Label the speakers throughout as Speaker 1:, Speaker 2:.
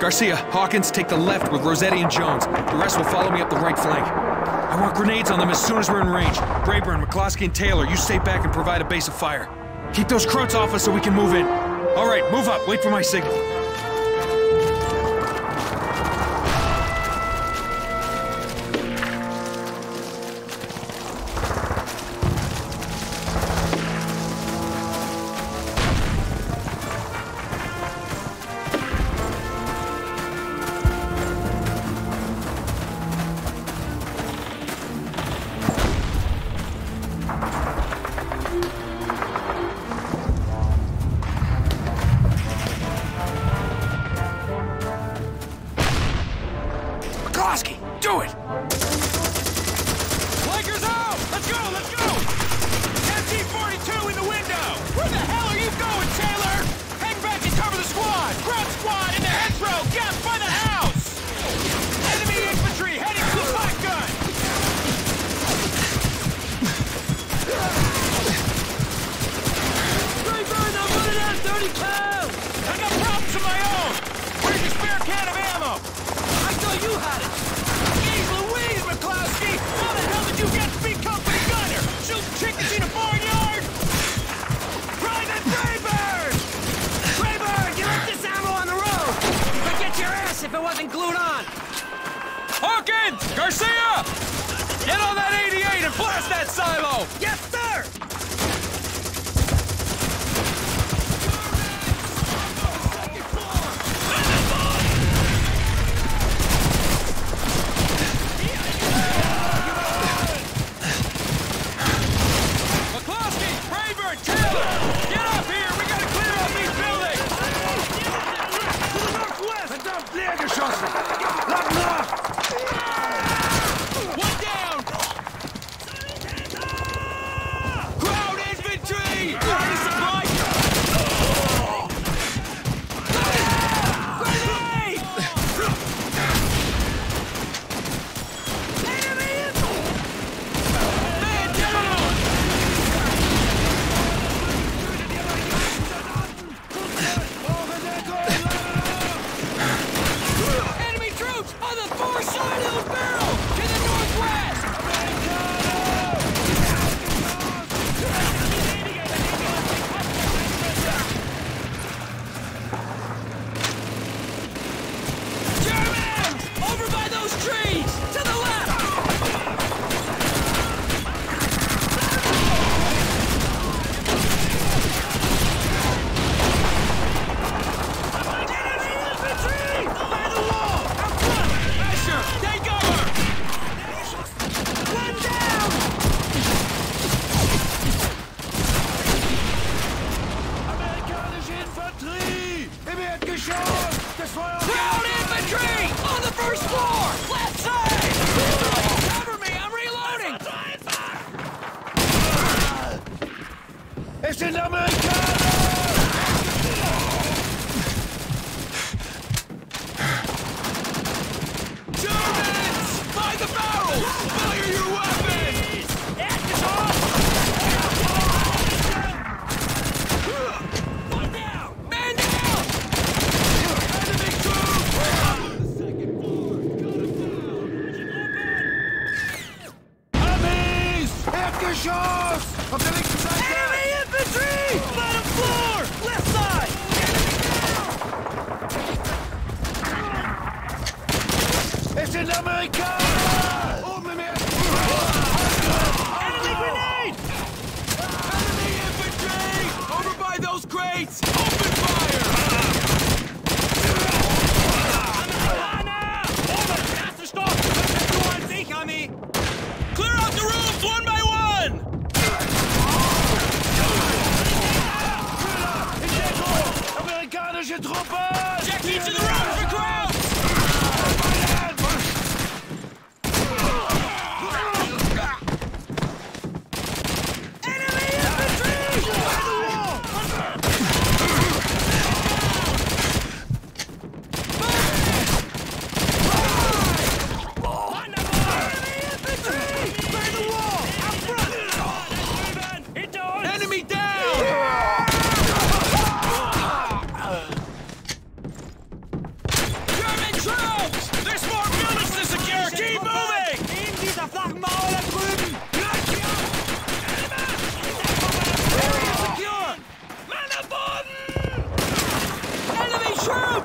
Speaker 1: Garcia, Hawkins, take the left with Rossetti and Jones. The rest will follow me up the right flank. I want grenades on them as soon as we're in range. Braeburn, McCloskey, and Taylor, you stay back and provide a base of fire. Keep those Krauts off us so we can move in. All right, move up. Wait for my signal.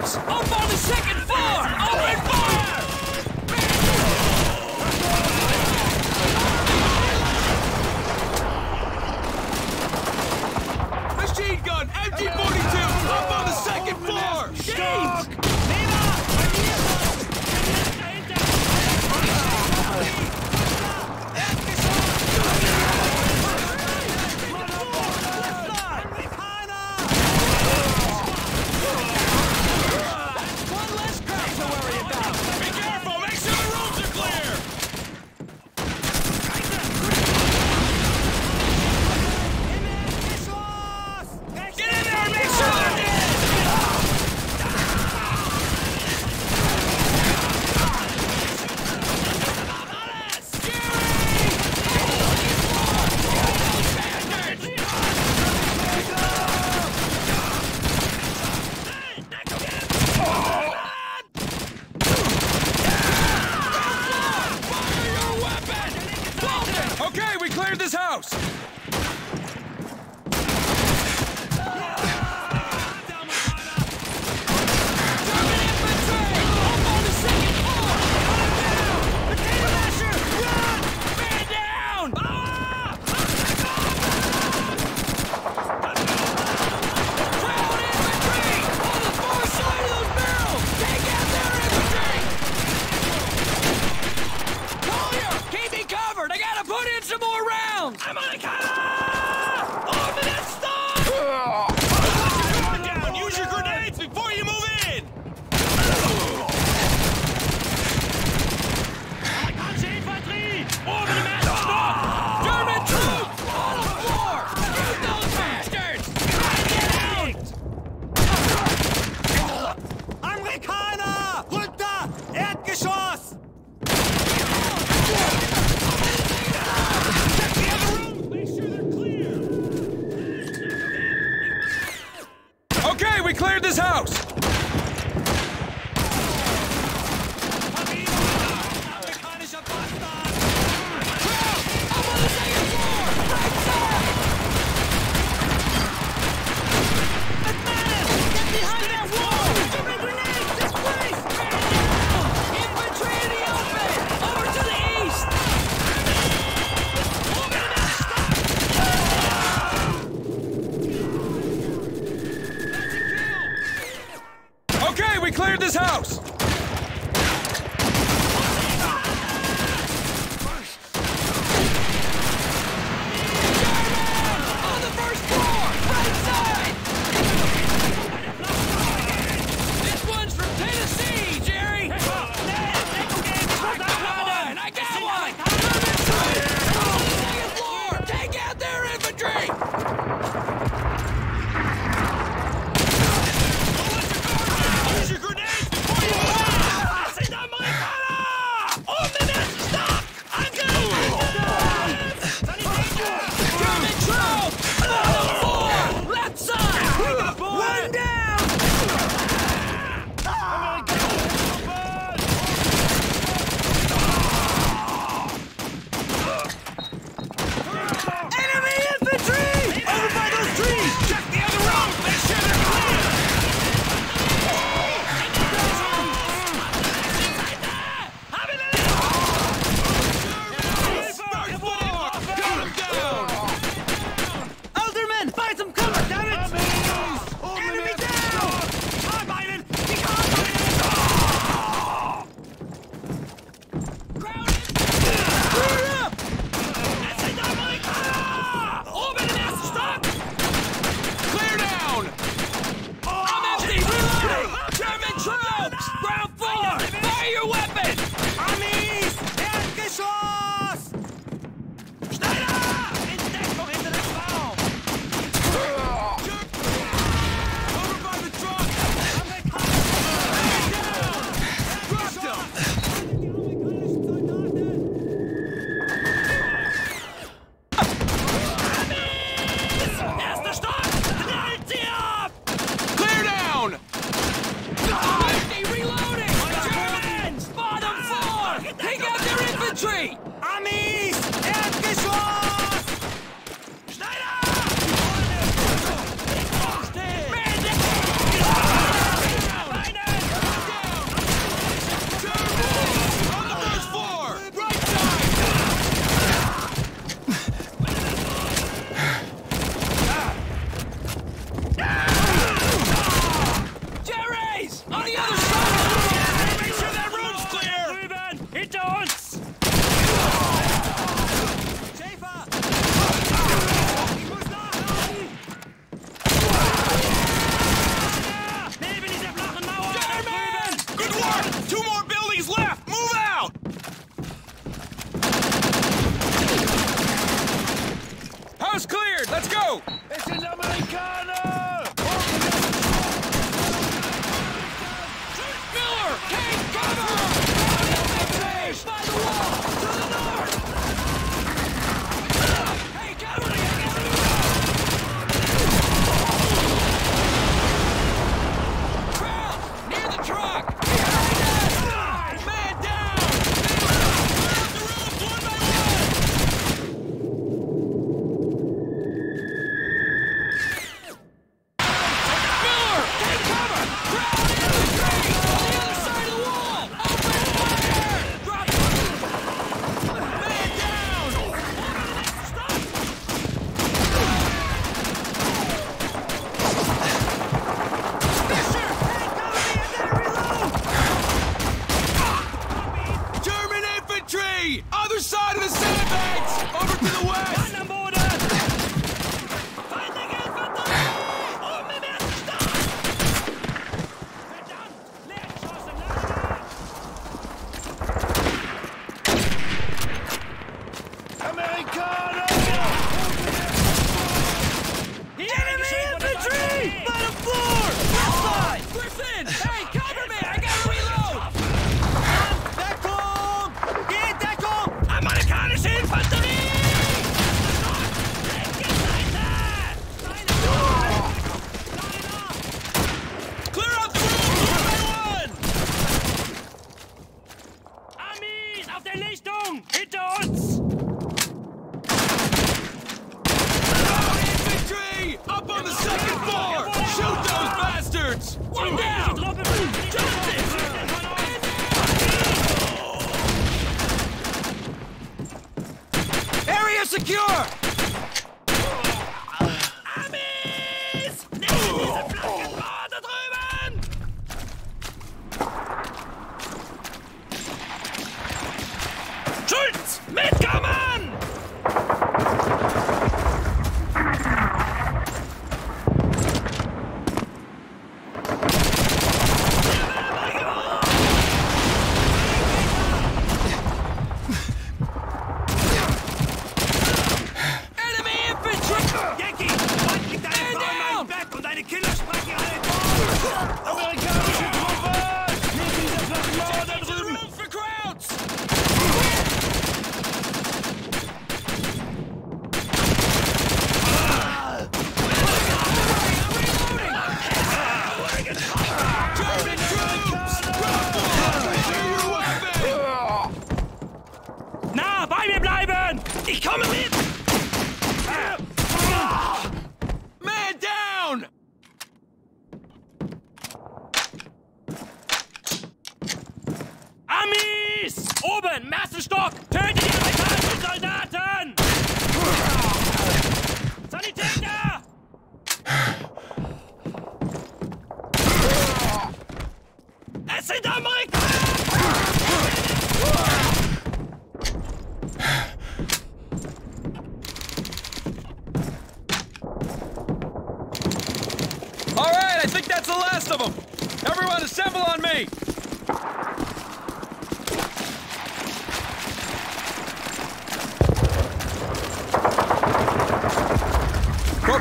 Speaker 2: Up on the second floor!
Speaker 1: Cleared! Let's go!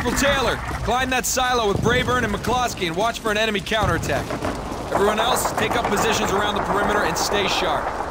Speaker 1: Corporal Taylor, climb that silo with Braeburn and McCloskey and watch for an enemy counterattack. Everyone else, take up positions around the perimeter and stay sharp.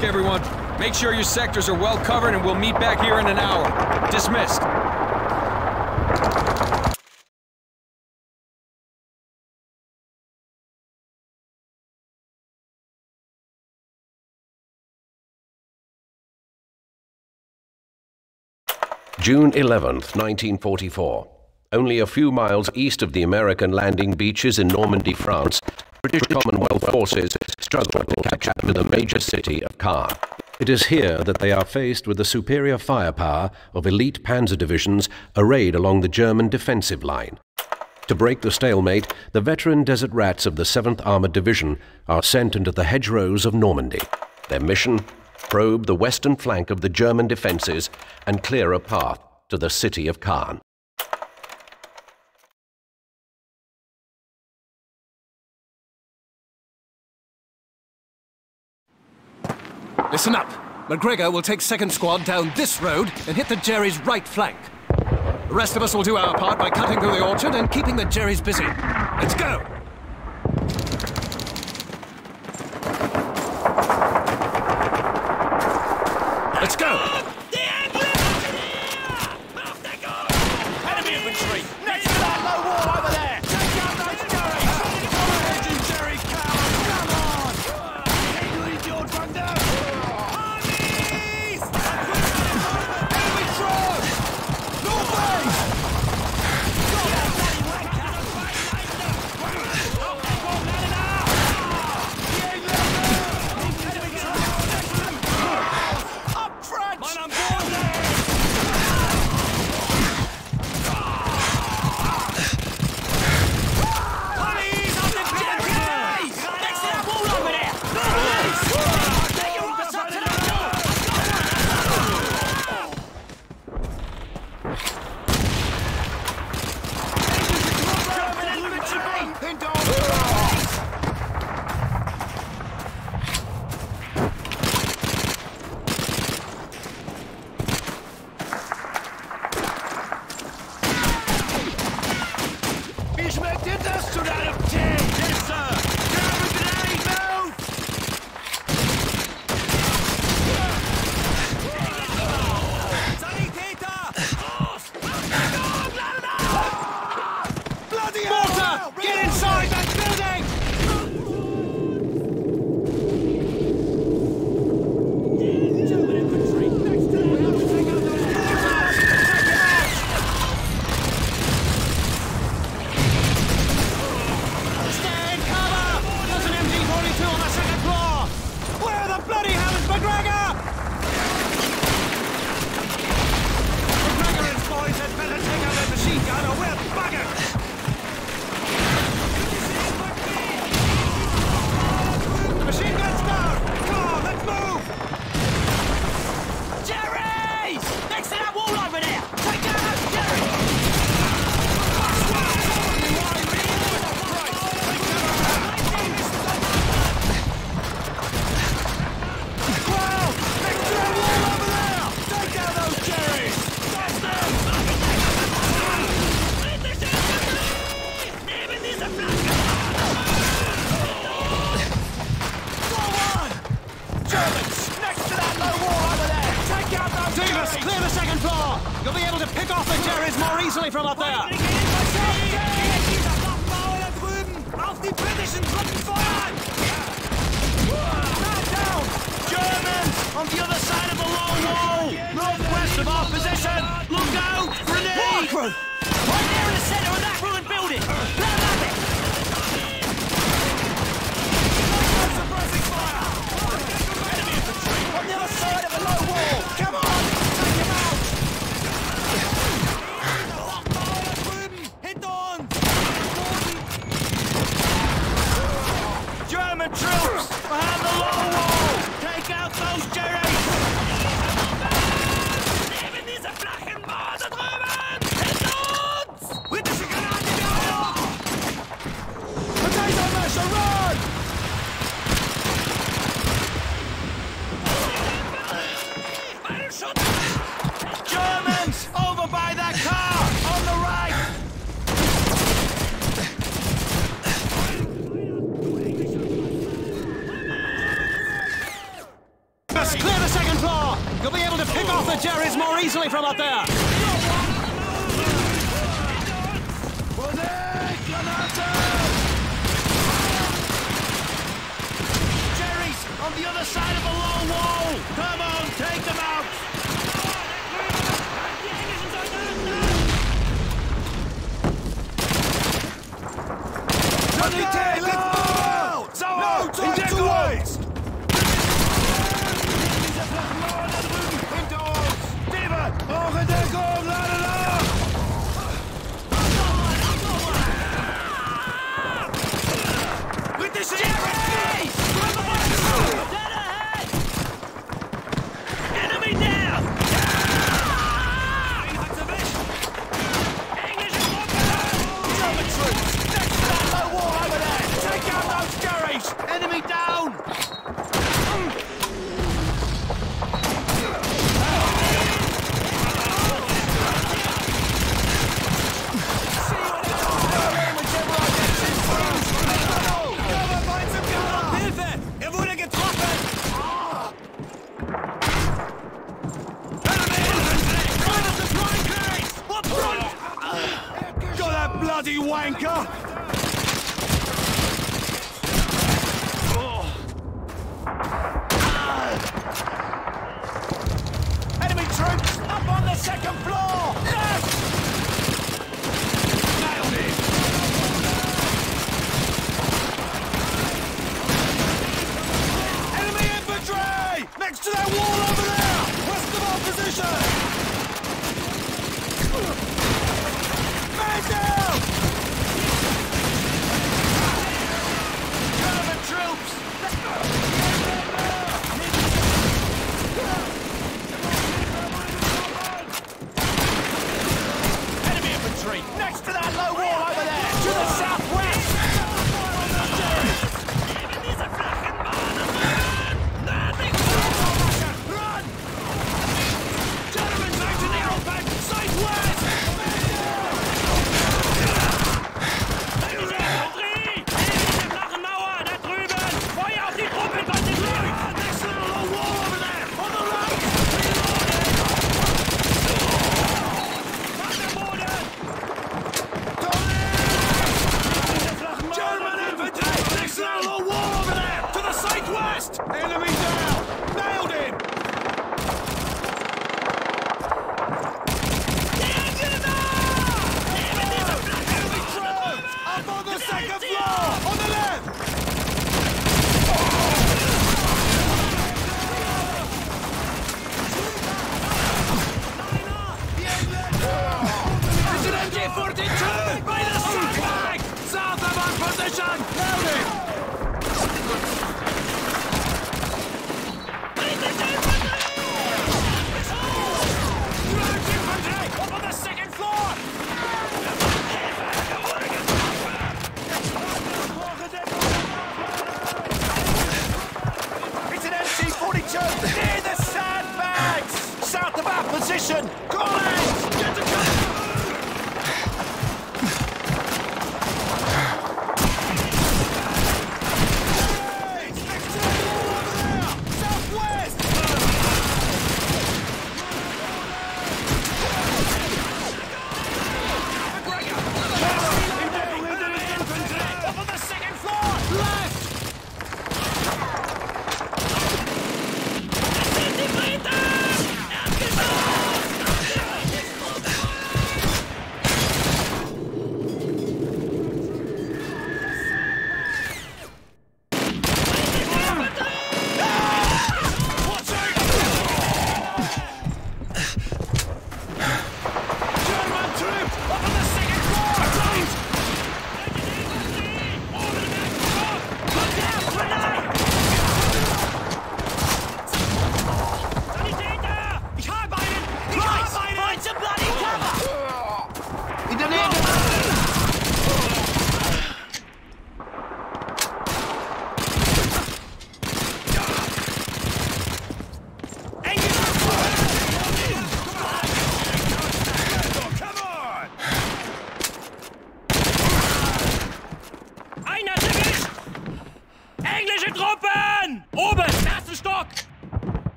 Speaker 1: Work, everyone. Make sure your sectors are well covered and we'll meet back here in an hour. Dismissed.
Speaker 3: June 11th, 1944. Only a few miles east of the American landing beaches in Normandy, France, British Commonwealth forces struggled to up to the major city of Caen. It is here that they are faced with the superior firepower of elite panzer divisions arrayed along the German defensive line. To break the stalemate, the veteran desert rats of the 7th Armored Division are sent into the hedgerows of Normandy. Their mission? Probe the western flank of the German defenses and clear a path to the city of Caen.
Speaker 4: Listen up. MacGregor will take second squad down this road and hit the Jerry's right flank. The rest of us will do our part by cutting through the orchard and keeping the Jerry's busy. Let's go! Let's go!
Speaker 2: Enemy infantry! Next to that low wall over there! Take out those Jerry! Come ahead, you Jerry cowards! Come on! Enemy troops! North base! Up front! Man on board! Ponies on the Jerry's! Next to that wall over there!
Speaker 5: Wie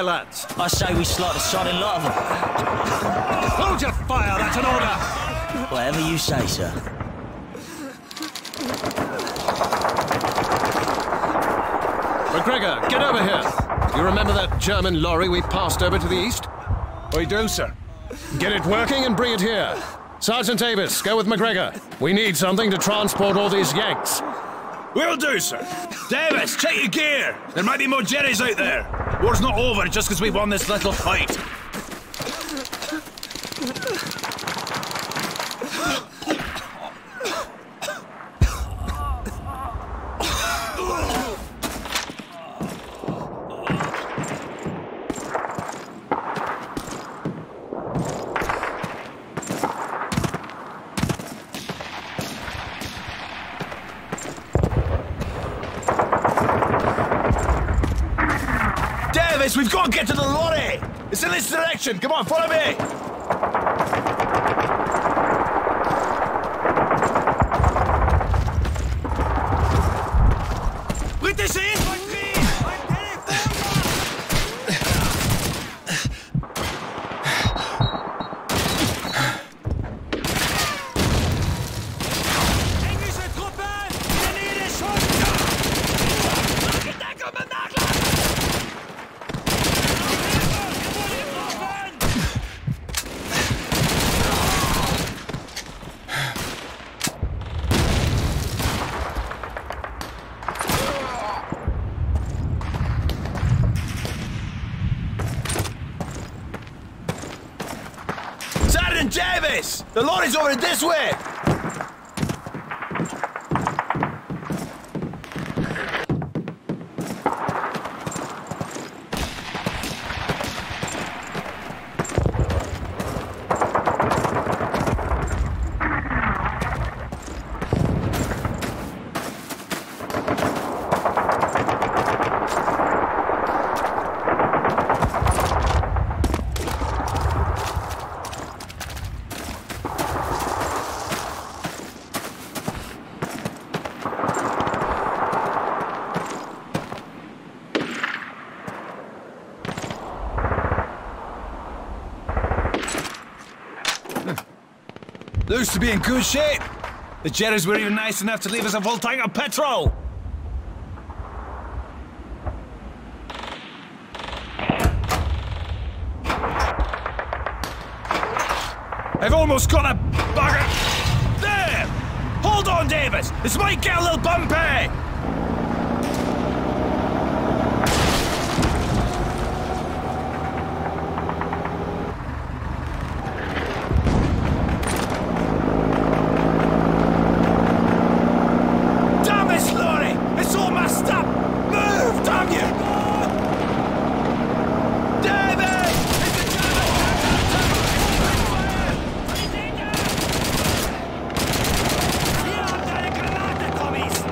Speaker 4: fire, lads.
Speaker 5: I say we slot a sodding lot of them.
Speaker 4: Hold your fire, that's an order.
Speaker 5: Whatever you say, sir.
Speaker 4: MacGregor, get over here. You remember that German lorry we passed over to the east?
Speaker 6: We do, sir.
Speaker 4: Get it working and bring it here. Sergeant Davis, go with MacGregor. We need something to transport all these Yanks.
Speaker 6: Will do, sir. Davis, check your gear. There might be more Jerrys out there. War's not over just because we won this little fight. Davis, we've got to get to the lorry! It's in this direction! Come on, follow me!
Speaker 5: Britische Infanterie! Englische Truppen! Grenade Schuss! Gedeckung mit Nachlass!
Speaker 6: Sergeant Davis! The lorry's over this way! Looks to be in good shape. The Jerrys were even nice enough to leave us a full tank of petrol. I've almost got a bugger. There! Hold on, Davis. This might get a little bumpy. Damn this lorry! It's all messed up! Move, damn you! David! It's a
Speaker 5: Hier habt ihr eine Granate, Kommis!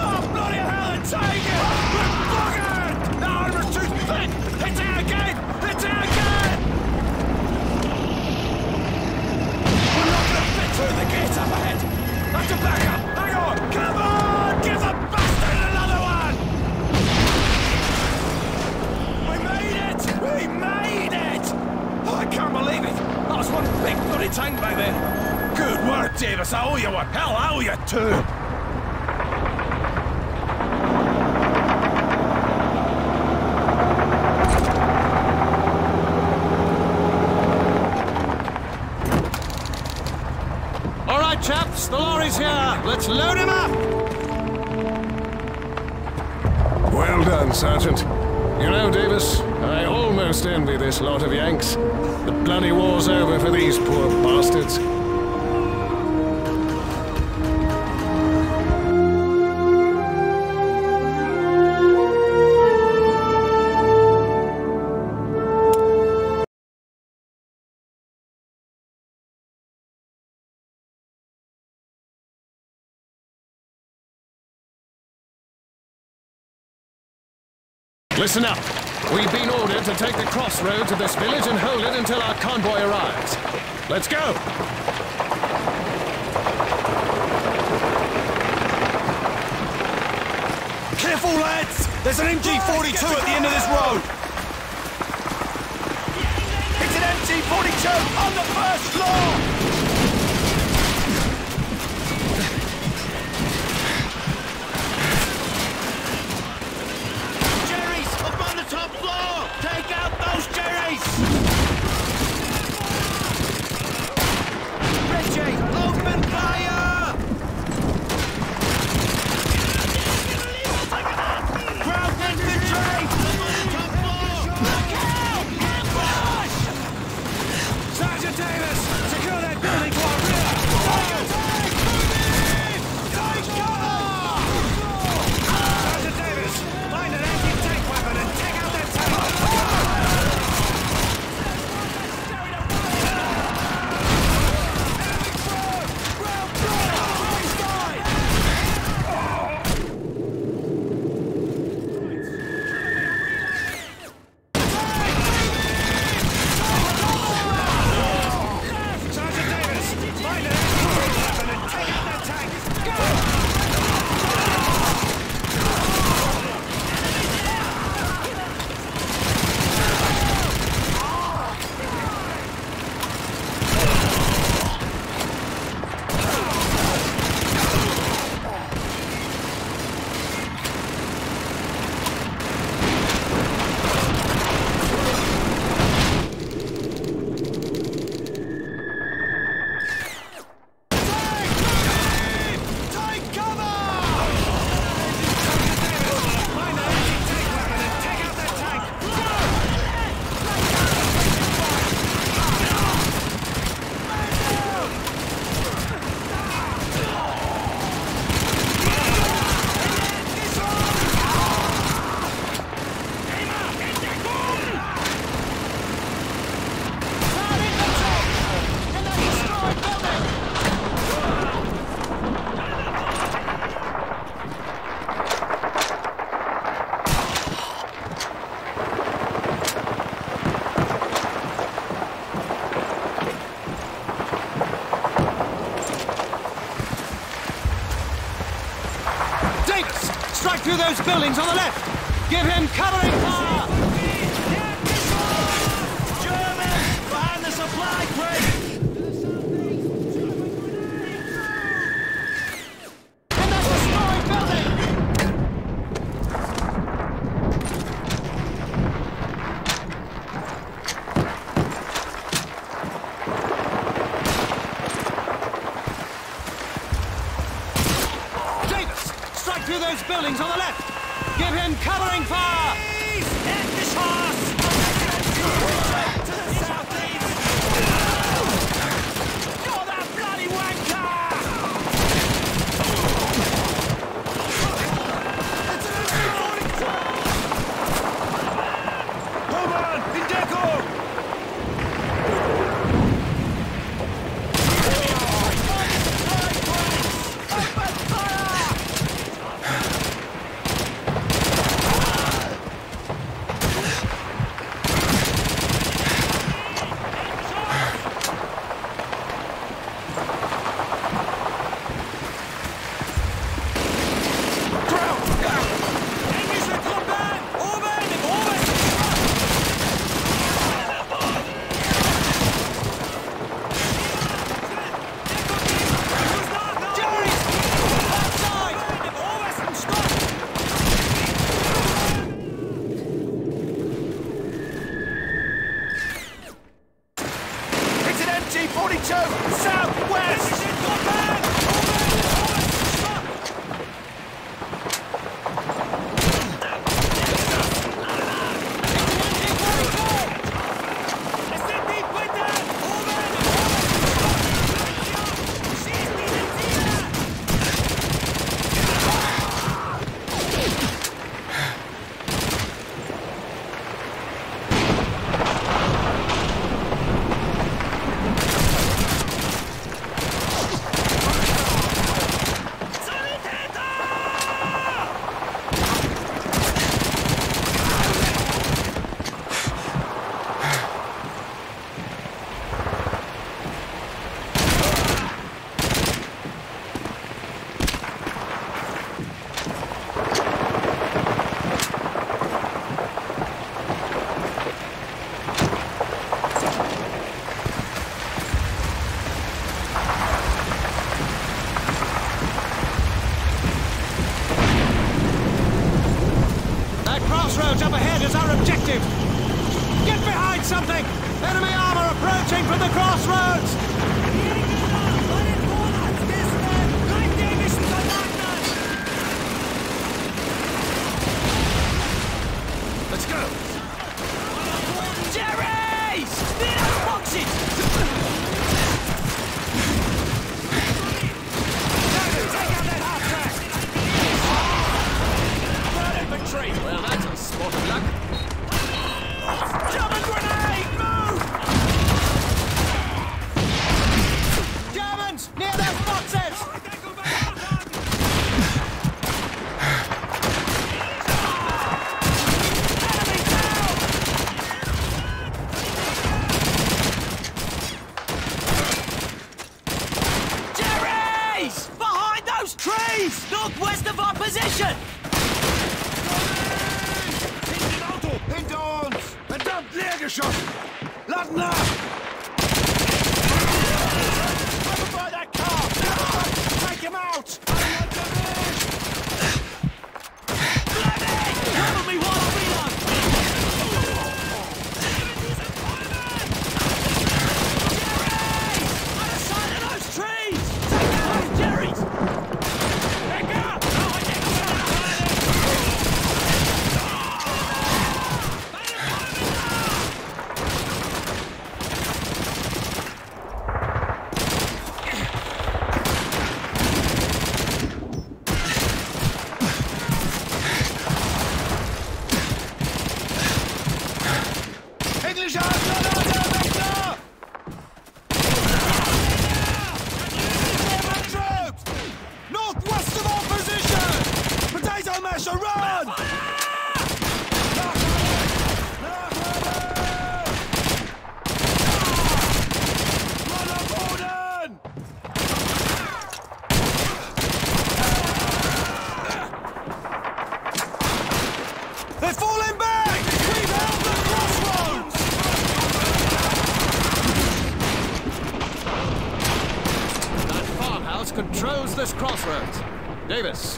Speaker 6: Oh, bloody hell, it's taken! We're buggered! The armor's too thick! Hit it again! Hit it again! We're not gonna fit through the gate up ahead! Have to back up! Hang on! Come on! Give the bastard another one! We made it! We made it! Oh, I can't believe it! That was one big bloody tank back there! Good work, Davis! I owe you one! Hell, I owe you two!
Speaker 4: All right, chaps, the lorry's here. Let's load him up. Well done, Sergeant. You know, Davis, I almost envy this lot of Yanks. The bloody war's over for these poor bastards.
Speaker 5: Listen up. Buildings on the left! Give him covering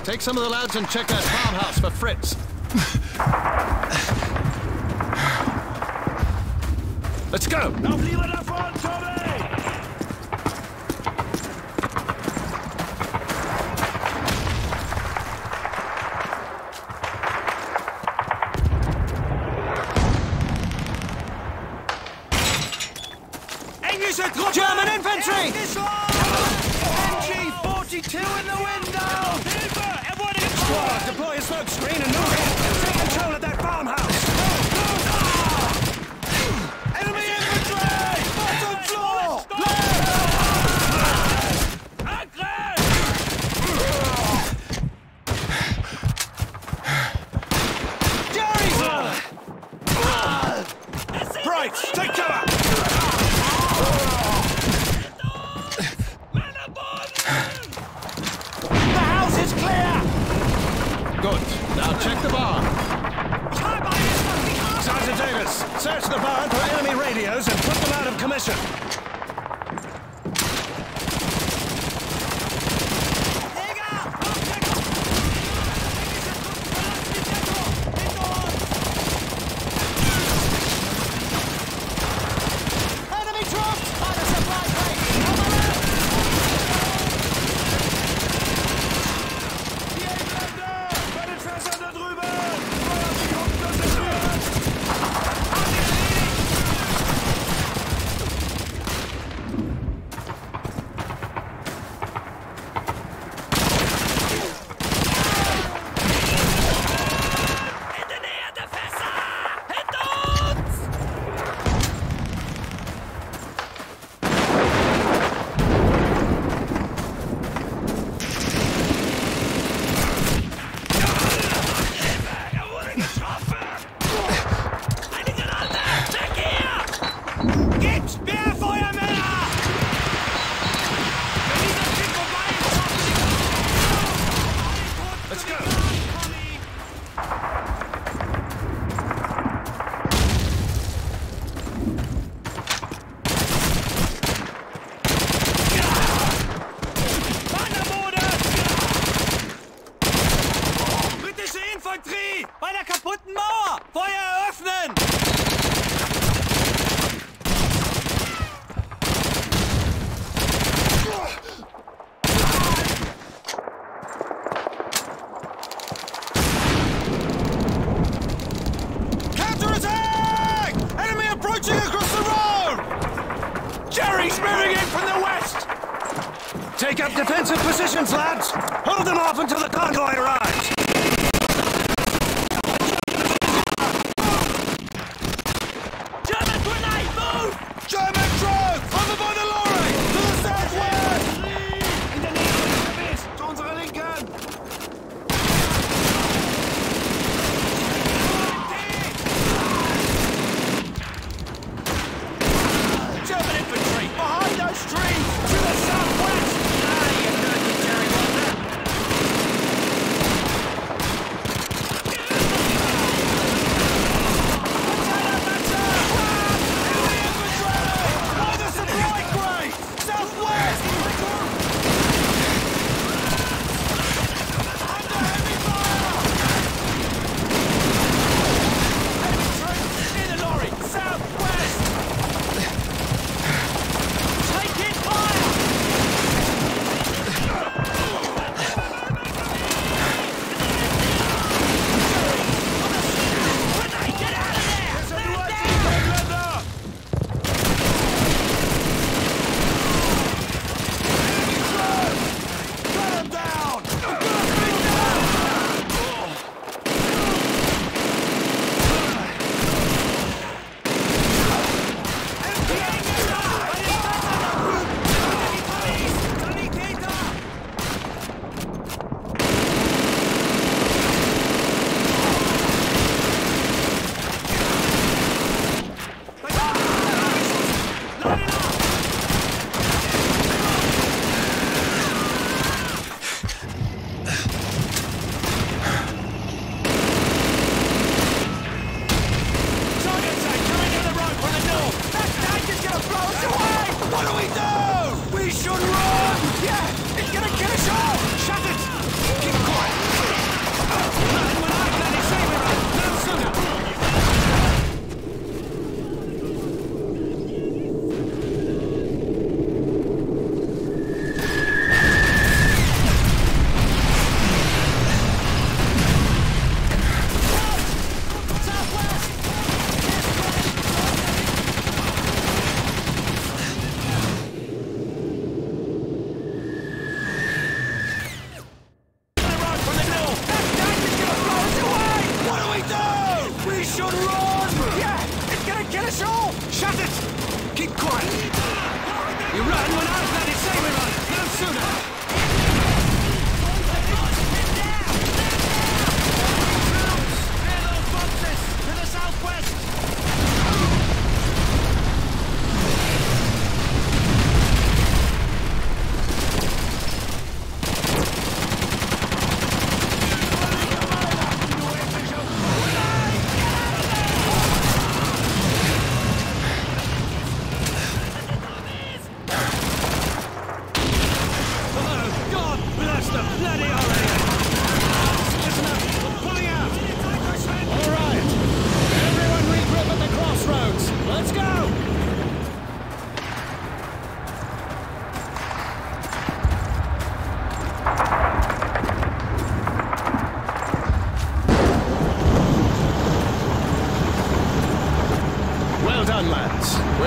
Speaker 6: Take
Speaker 2: some of the lads and check that farmhouse for Fritz. Let's go! Good. Now check the barn.
Speaker 6: Sergeant Davis, search the barn for enemy radios and put them out of commission.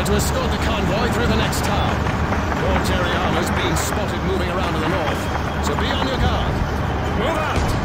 Speaker 4: to escort the convoy through the next town. Your Terriana's being spotted moving around to the north, so be on your guard. Move out!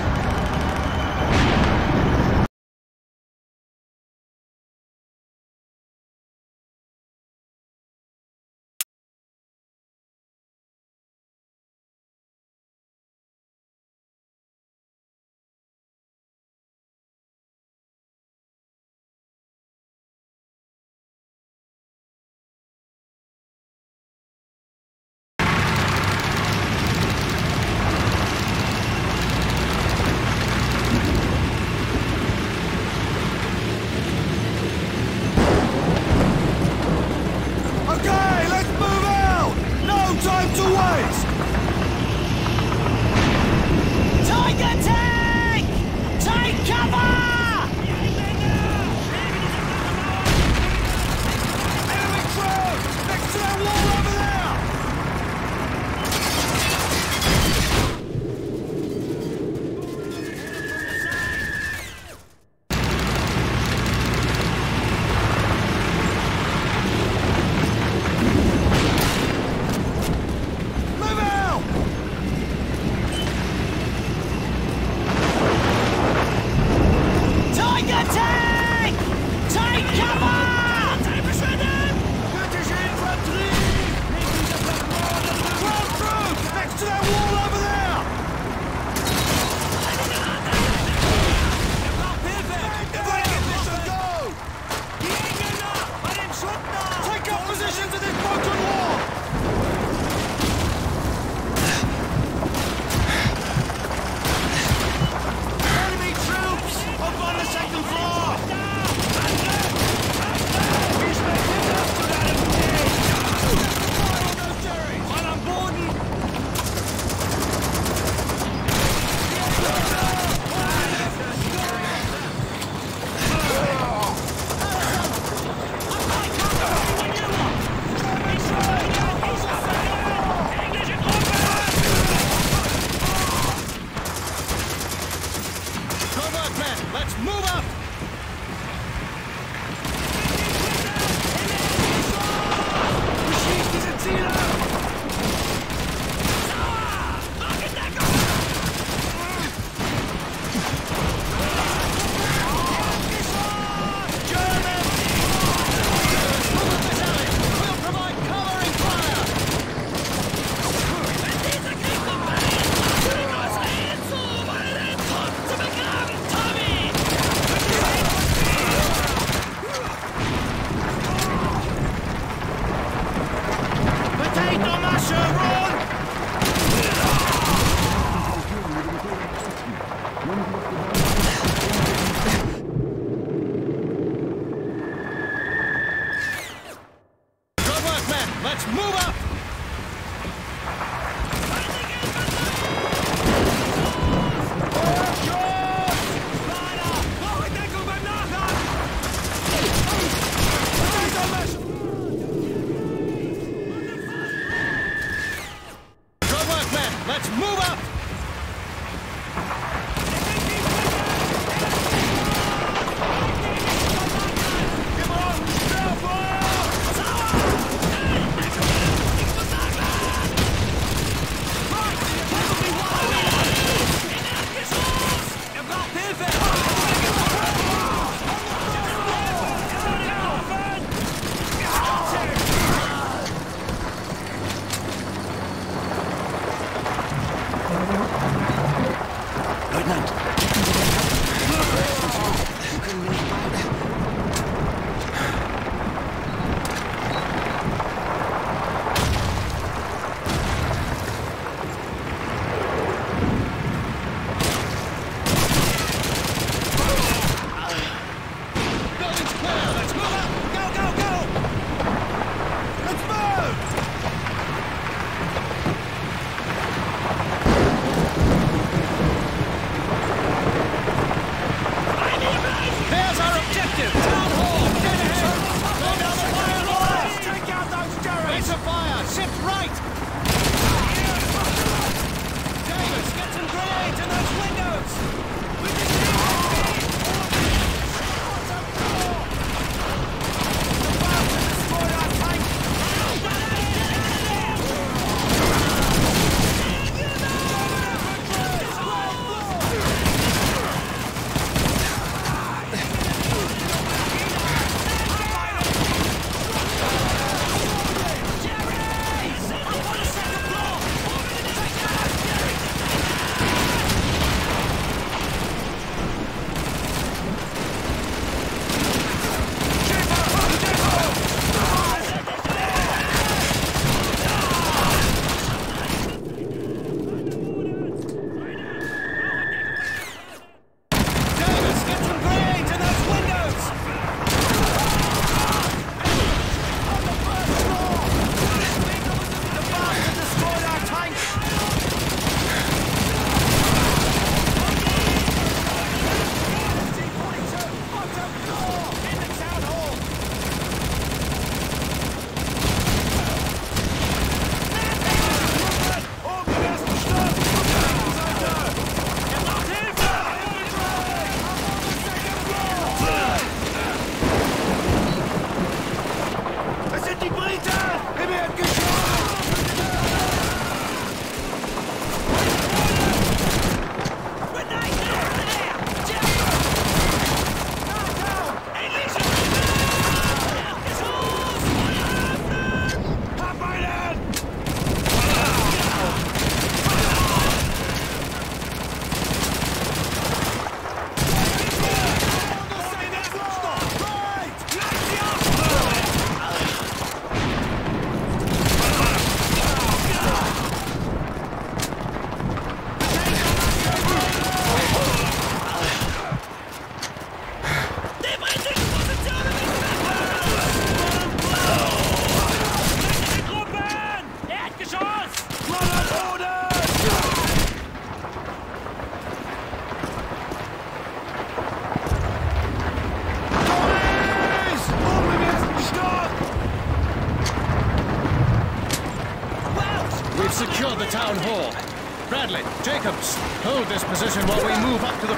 Speaker 4: Position while we move up to the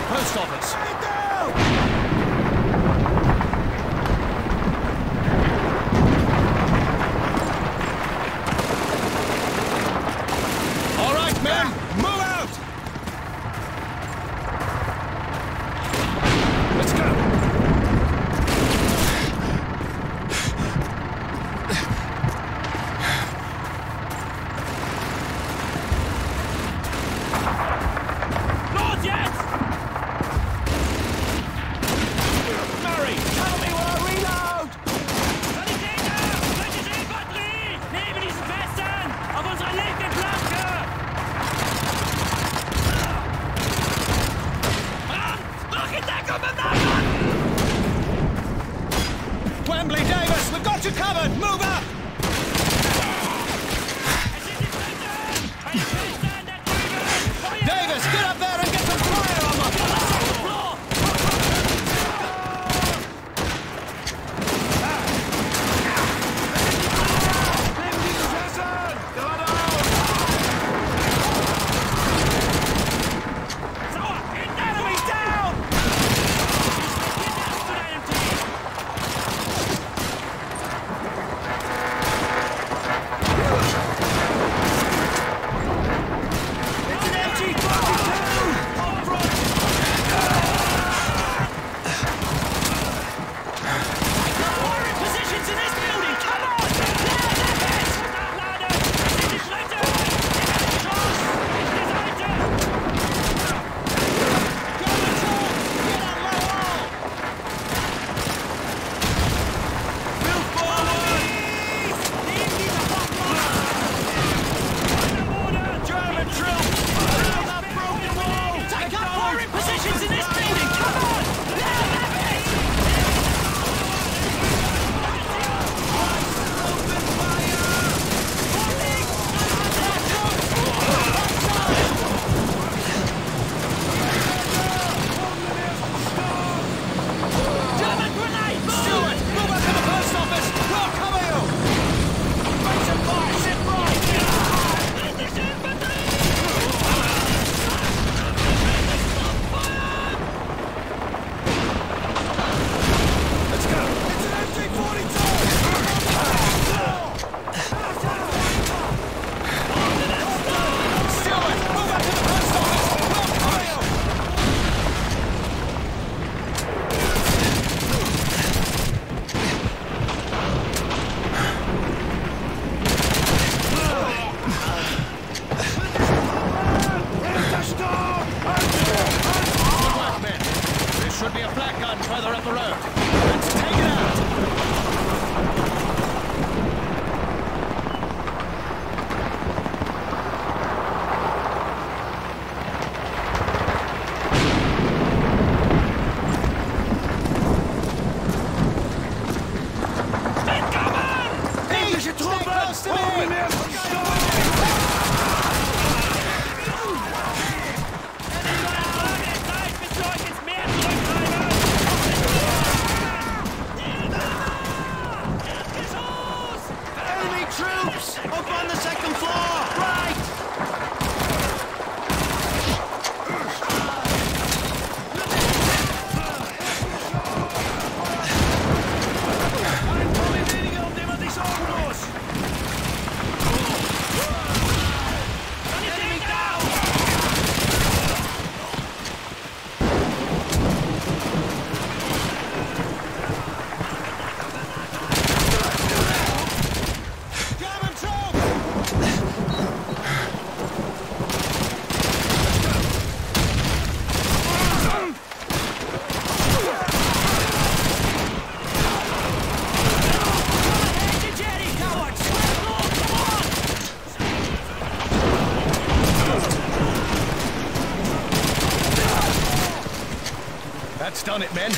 Speaker 5: it, men.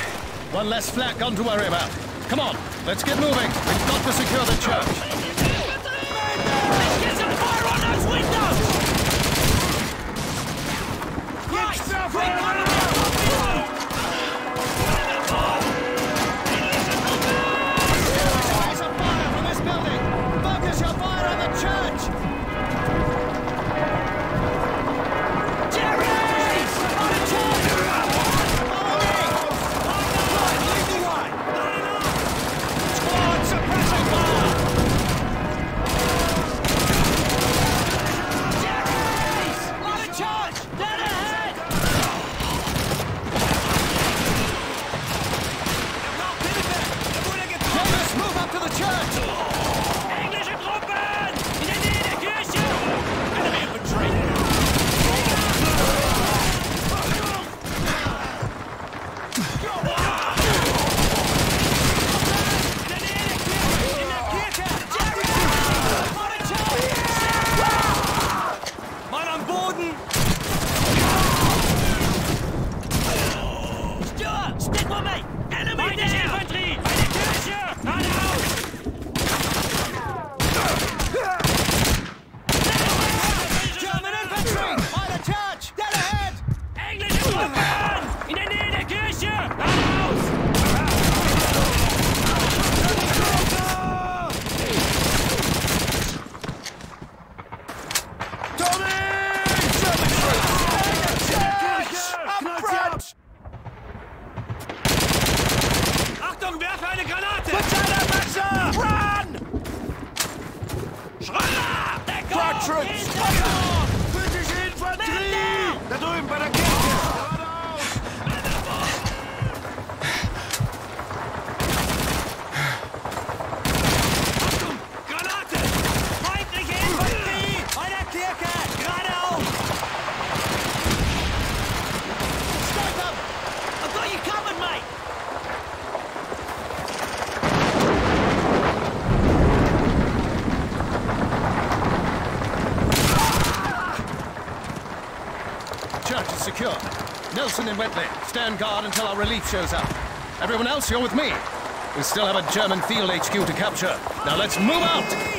Speaker 5: One less flak gun to worry about. Come on, let's get moving. We've got to secure the church.
Speaker 4: Nelson in Wetley. Stand guard until our relief shows up. Everyone else, you're with me. We still have a German field HQ to capture. Now let's
Speaker 5: move out!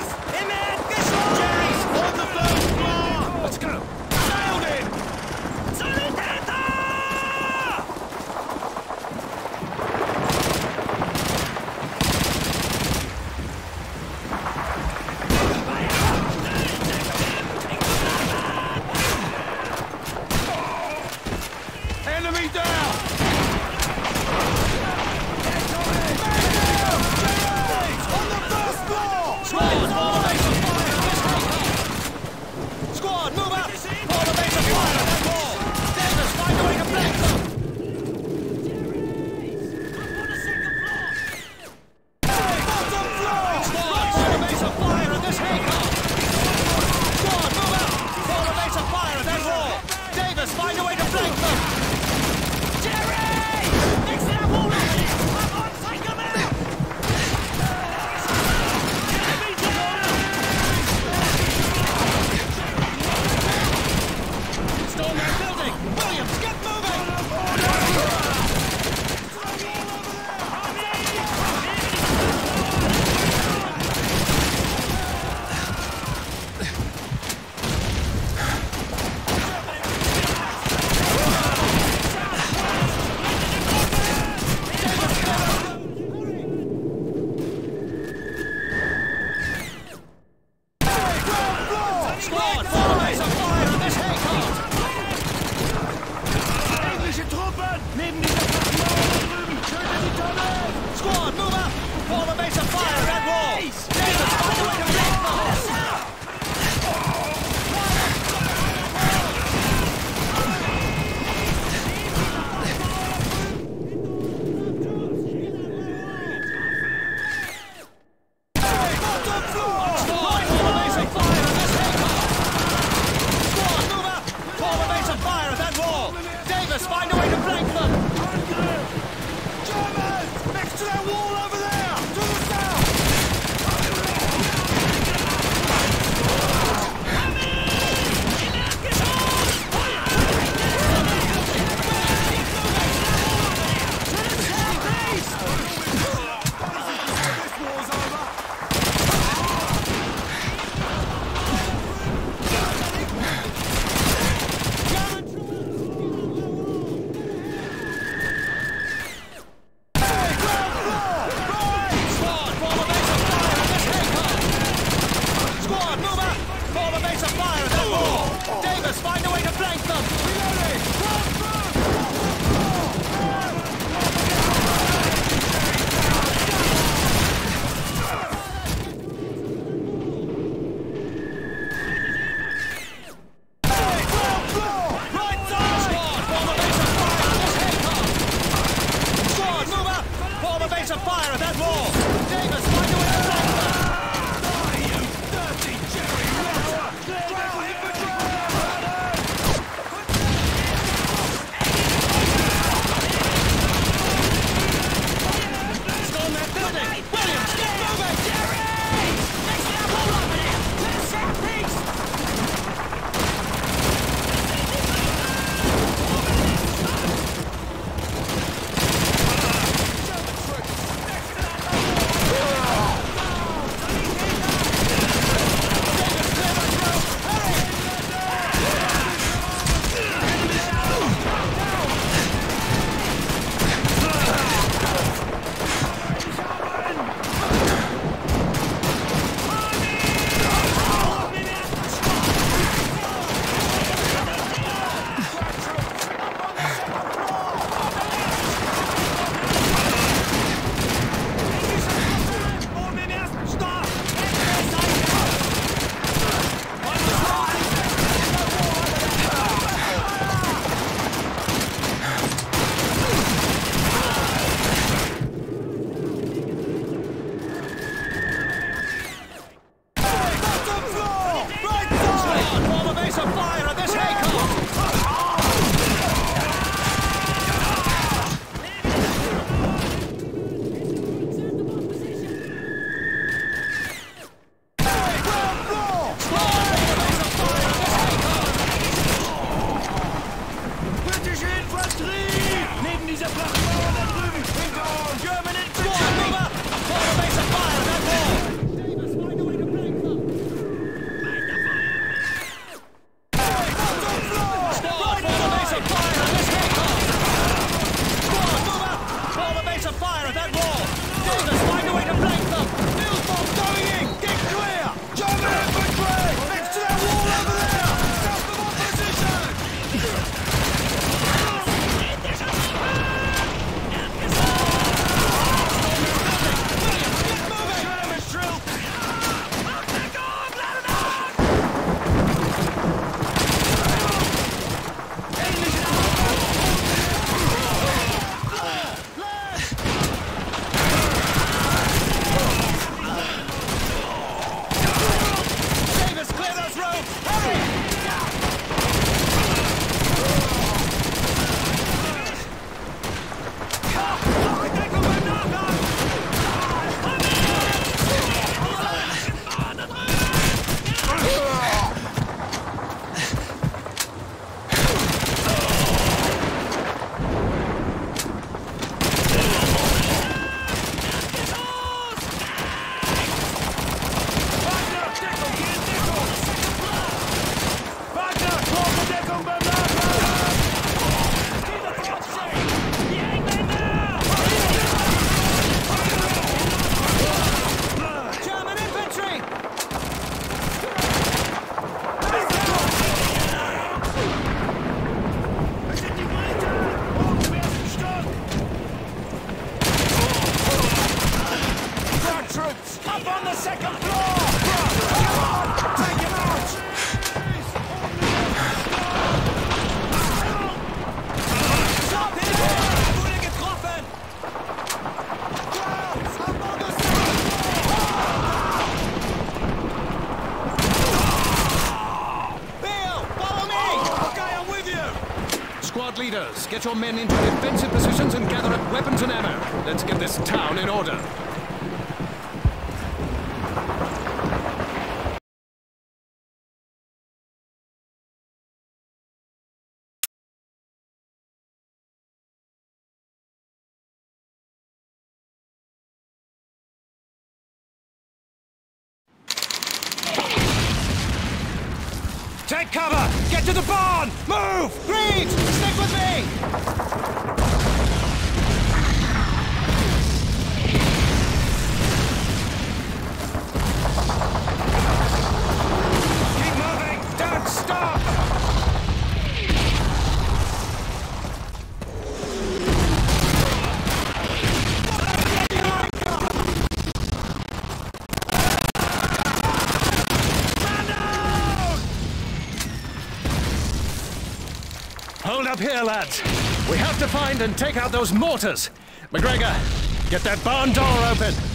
Speaker 4: Get your men into defensive positions and gather up weapons and ammo. Let's get this town in order.
Speaker 5: Take cover! Get to the barn! Move! Greaves,
Speaker 4: Hold up here, lads. We have to find and take out those mortars. MacGregor, get that barn door open.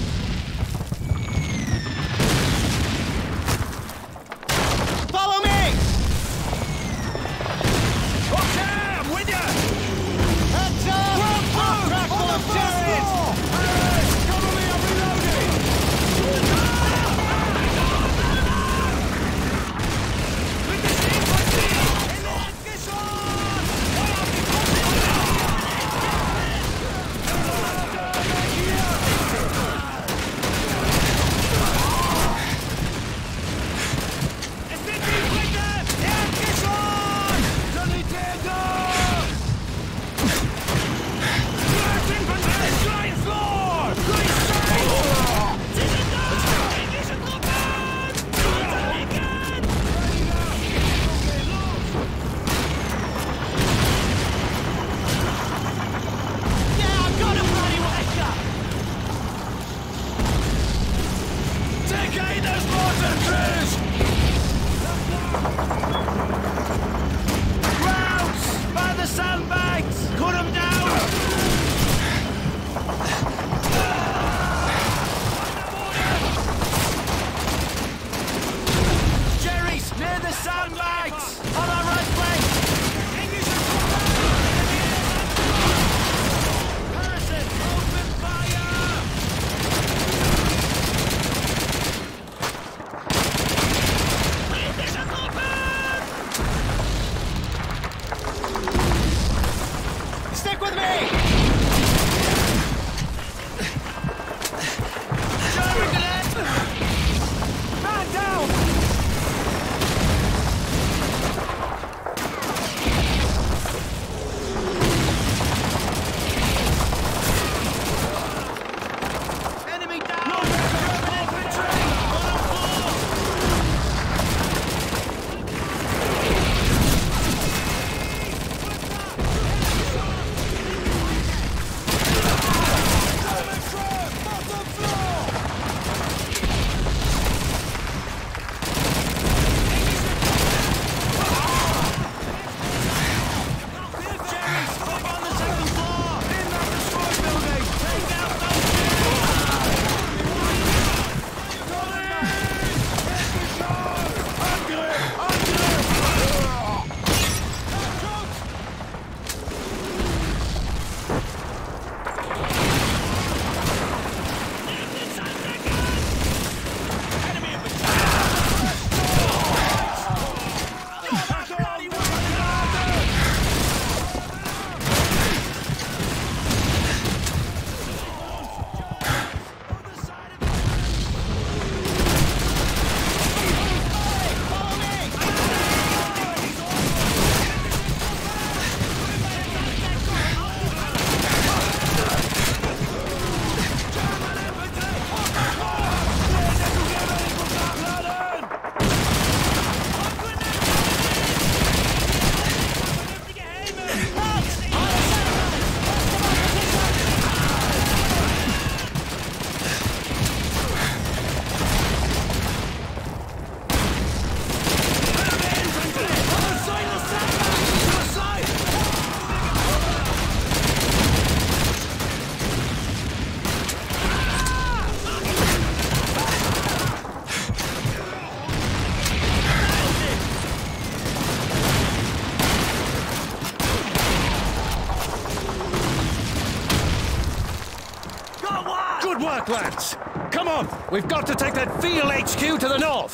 Speaker 2: We've got to take that field HQ to the north.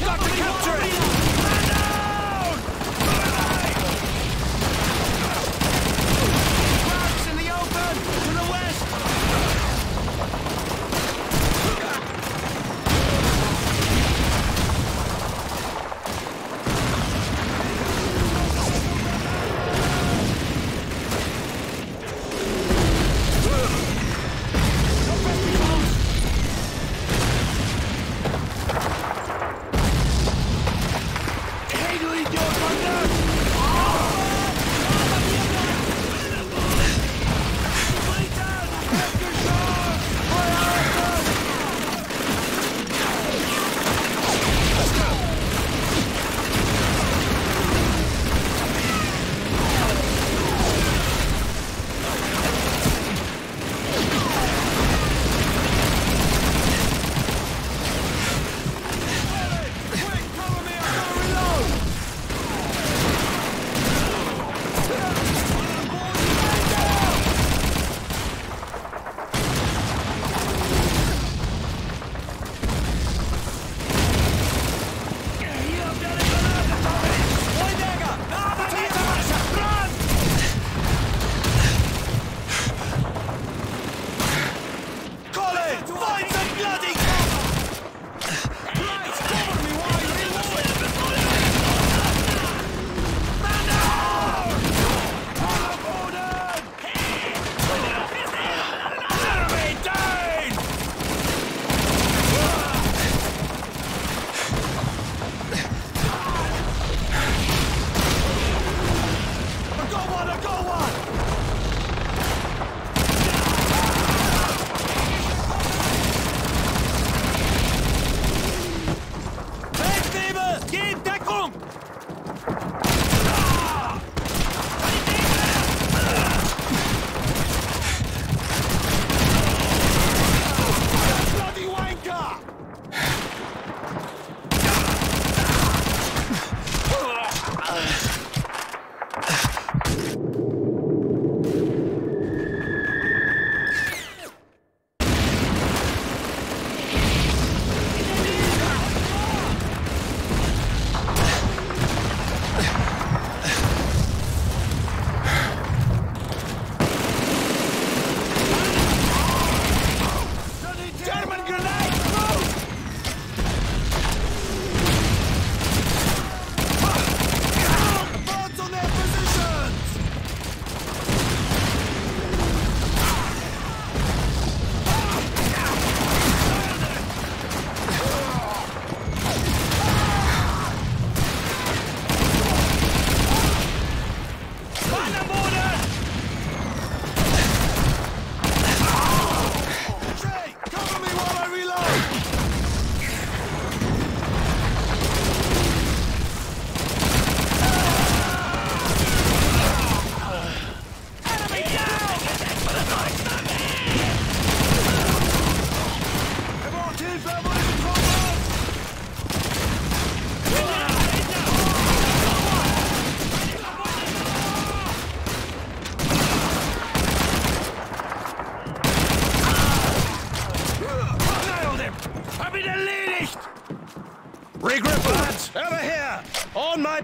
Speaker 2: Got to capture it!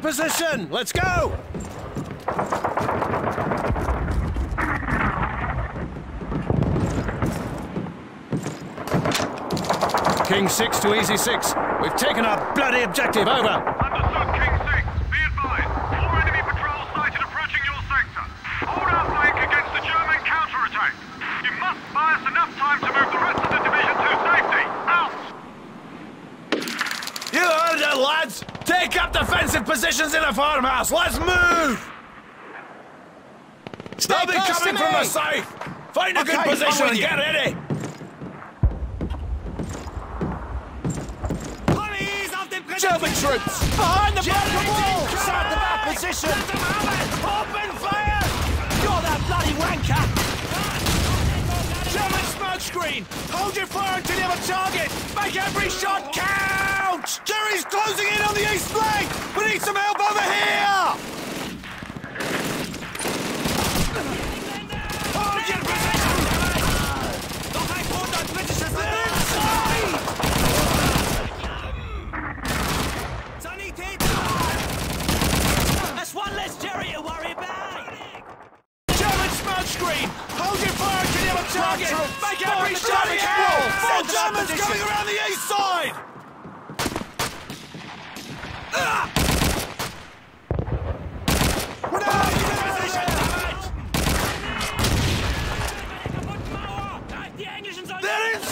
Speaker 4: position! Let's go! King 6 to Easy 6. We've taken our bloody objective, over!
Speaker 6: farmhouse. Let's move! Stay They'll be coming from the south. Find a
Speaker 5: okay,
Speaker 6: good position and get ready. German troops! Behind the German back wall! Side the back position! Let them have it!
Speaker 5: Open fire! You're that bloody wanker!
Speaker 6: German smoke screen! Hold your fire until you have a target! Make every shot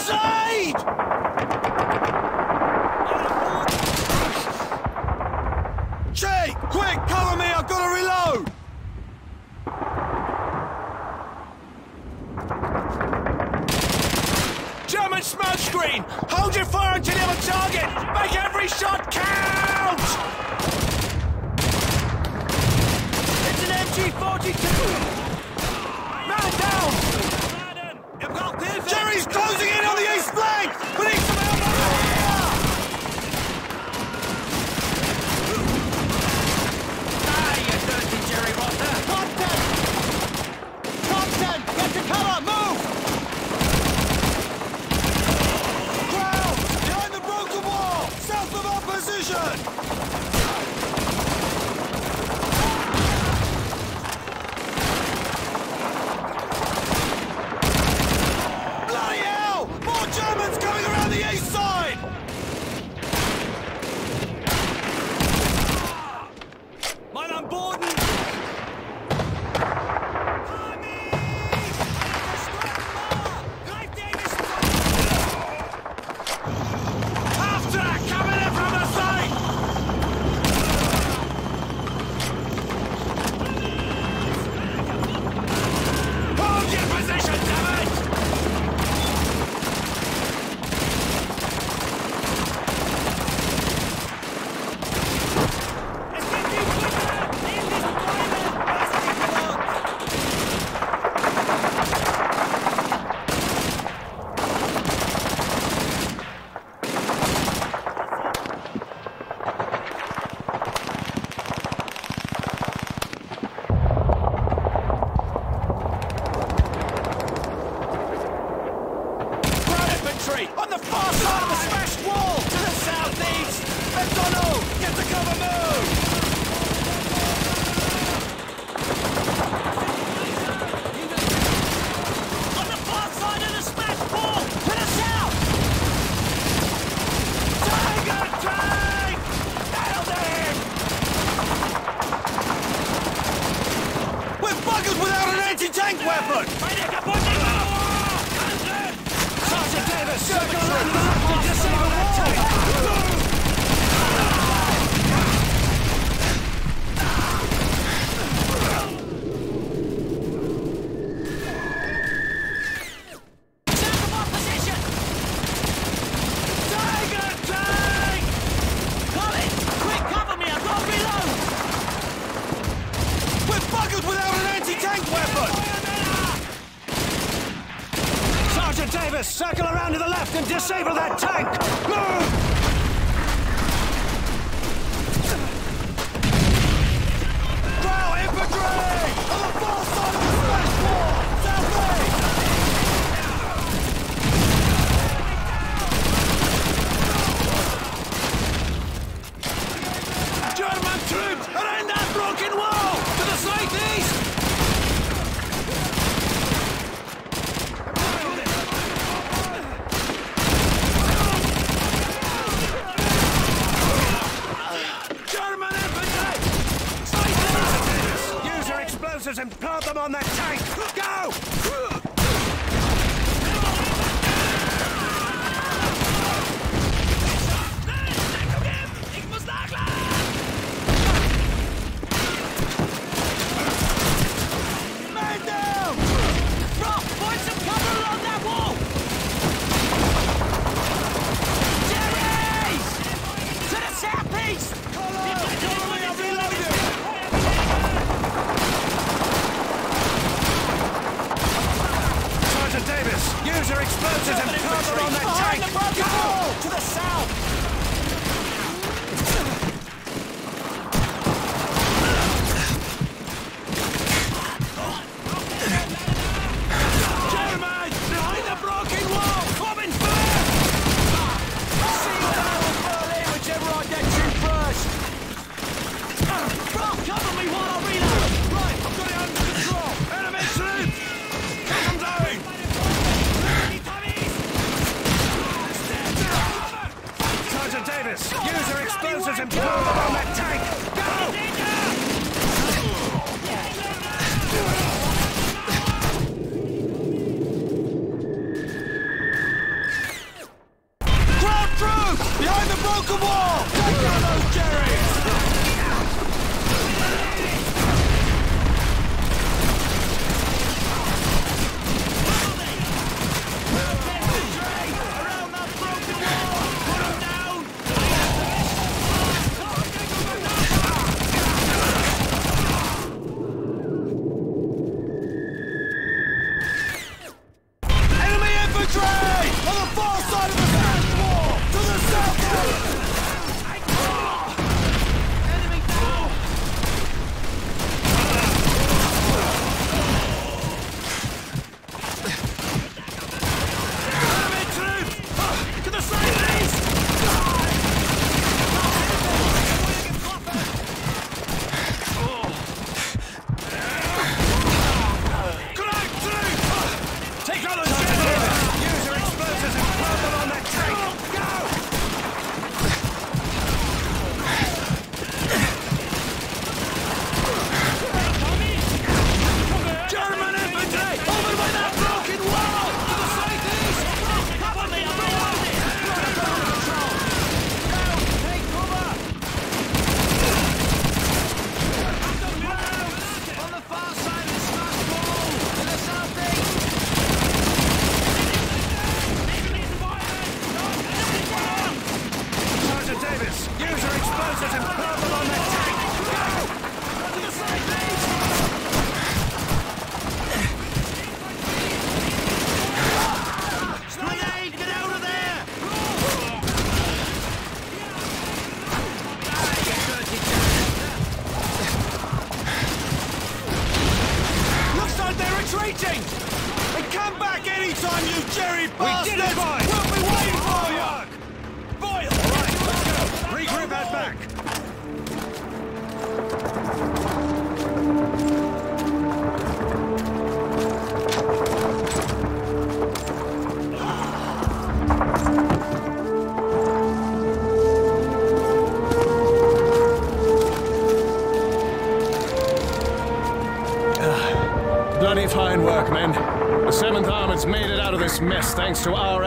Speaker 6: side!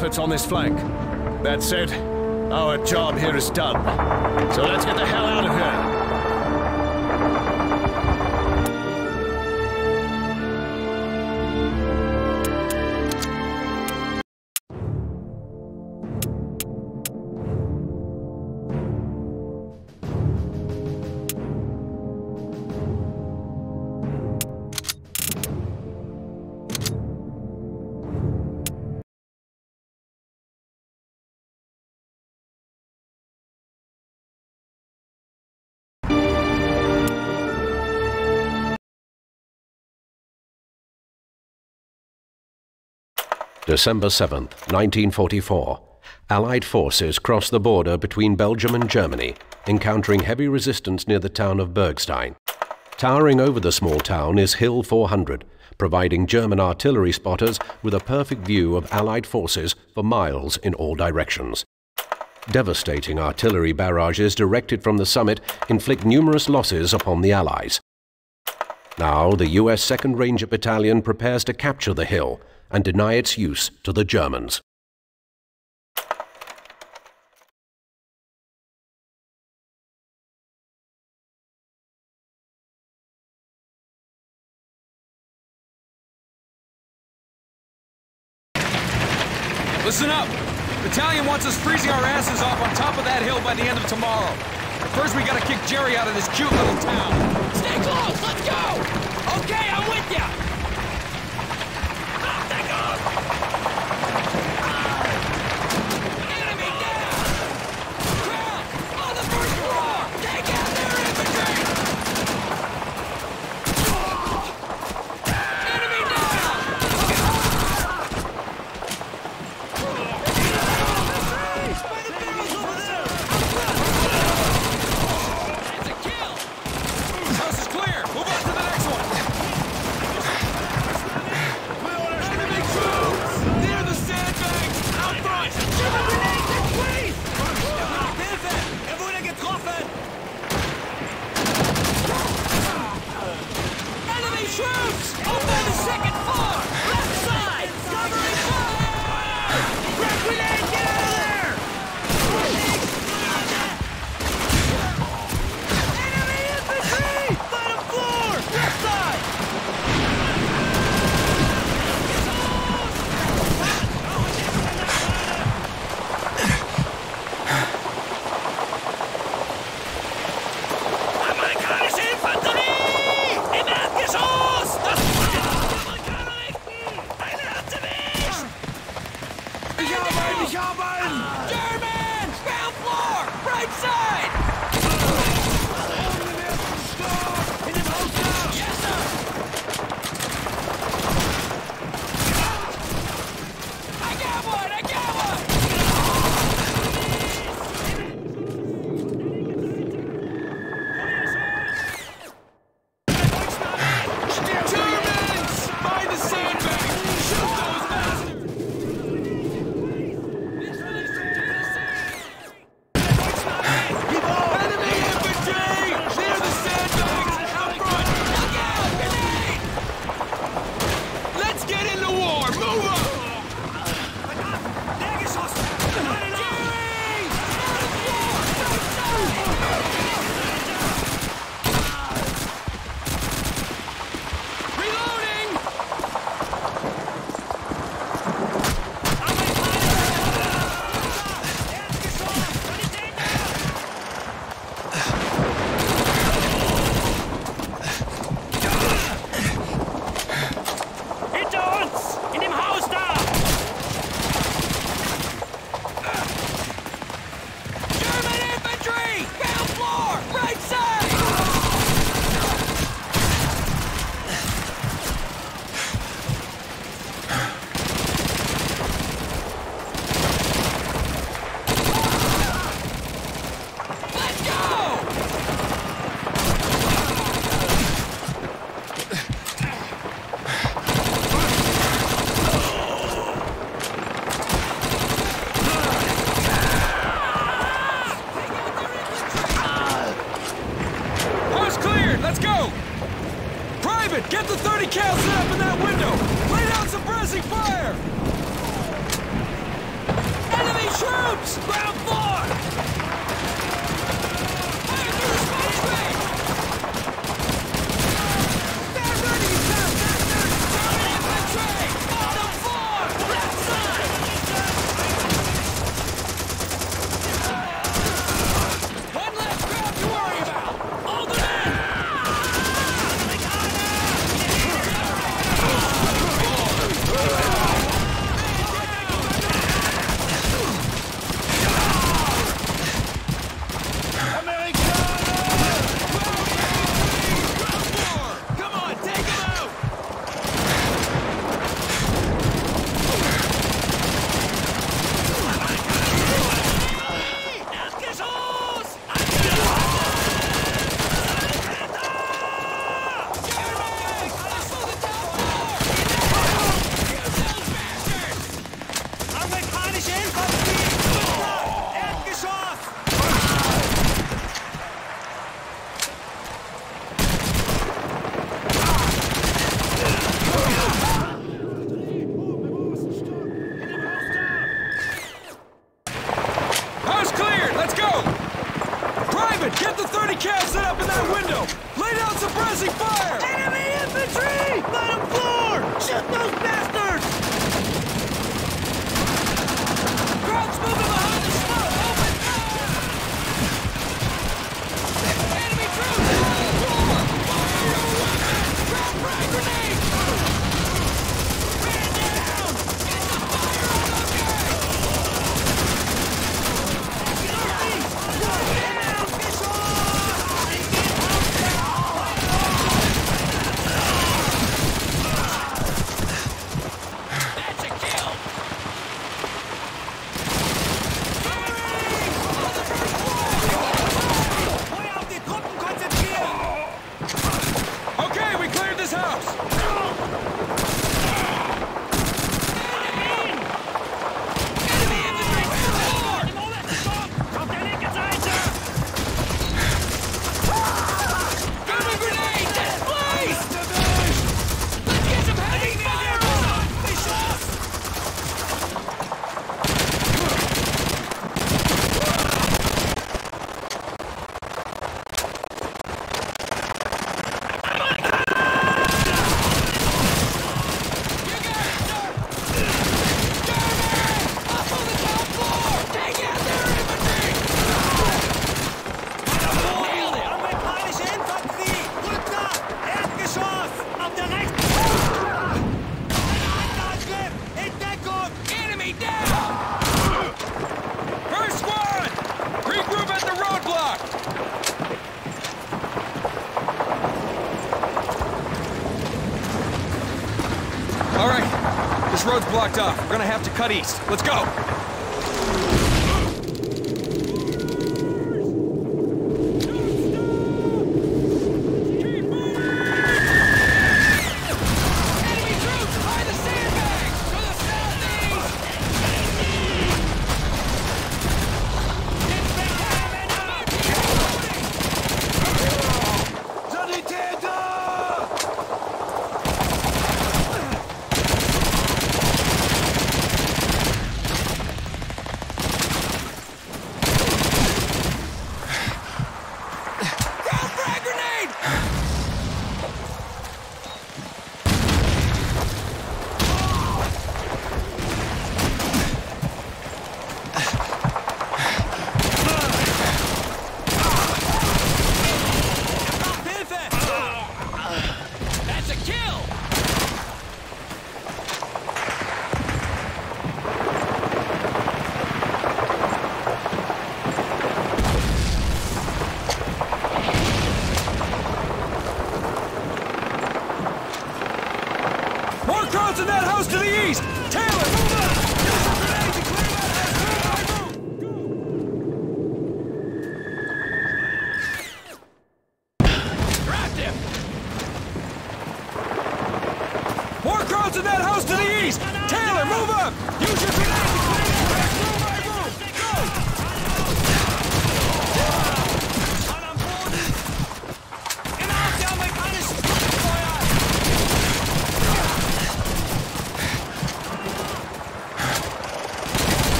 Speaker 4: efforts on this flank. That's it. Our job here is done. So let's get the hell out of here.
Speaker 3: December 7, 1944, Allied forces cross the border between Belgium and Germany, encountering heavy resistance near the town of Bergstein. Towering over the small town is Hill 400, providing German artillery spotters with a perfect view of Allied forces for miles in all directions. Devastating artillery barrages directed from the summit inflict numerous losses upon the Allies. Now the US 2nd Ranger Battalion prepares to capture the hill and deny its use to the Germans.
Speaker 7: Listen up! Battalion wants us freezing our asses off on top of that hill by the end of tomorrow. But first, we gotta kick Jerry out of this cute little town.
Speaker 1: Stay close! Let's go! Okay, I'm blocked off. We're gonna have to cut east. Let's go!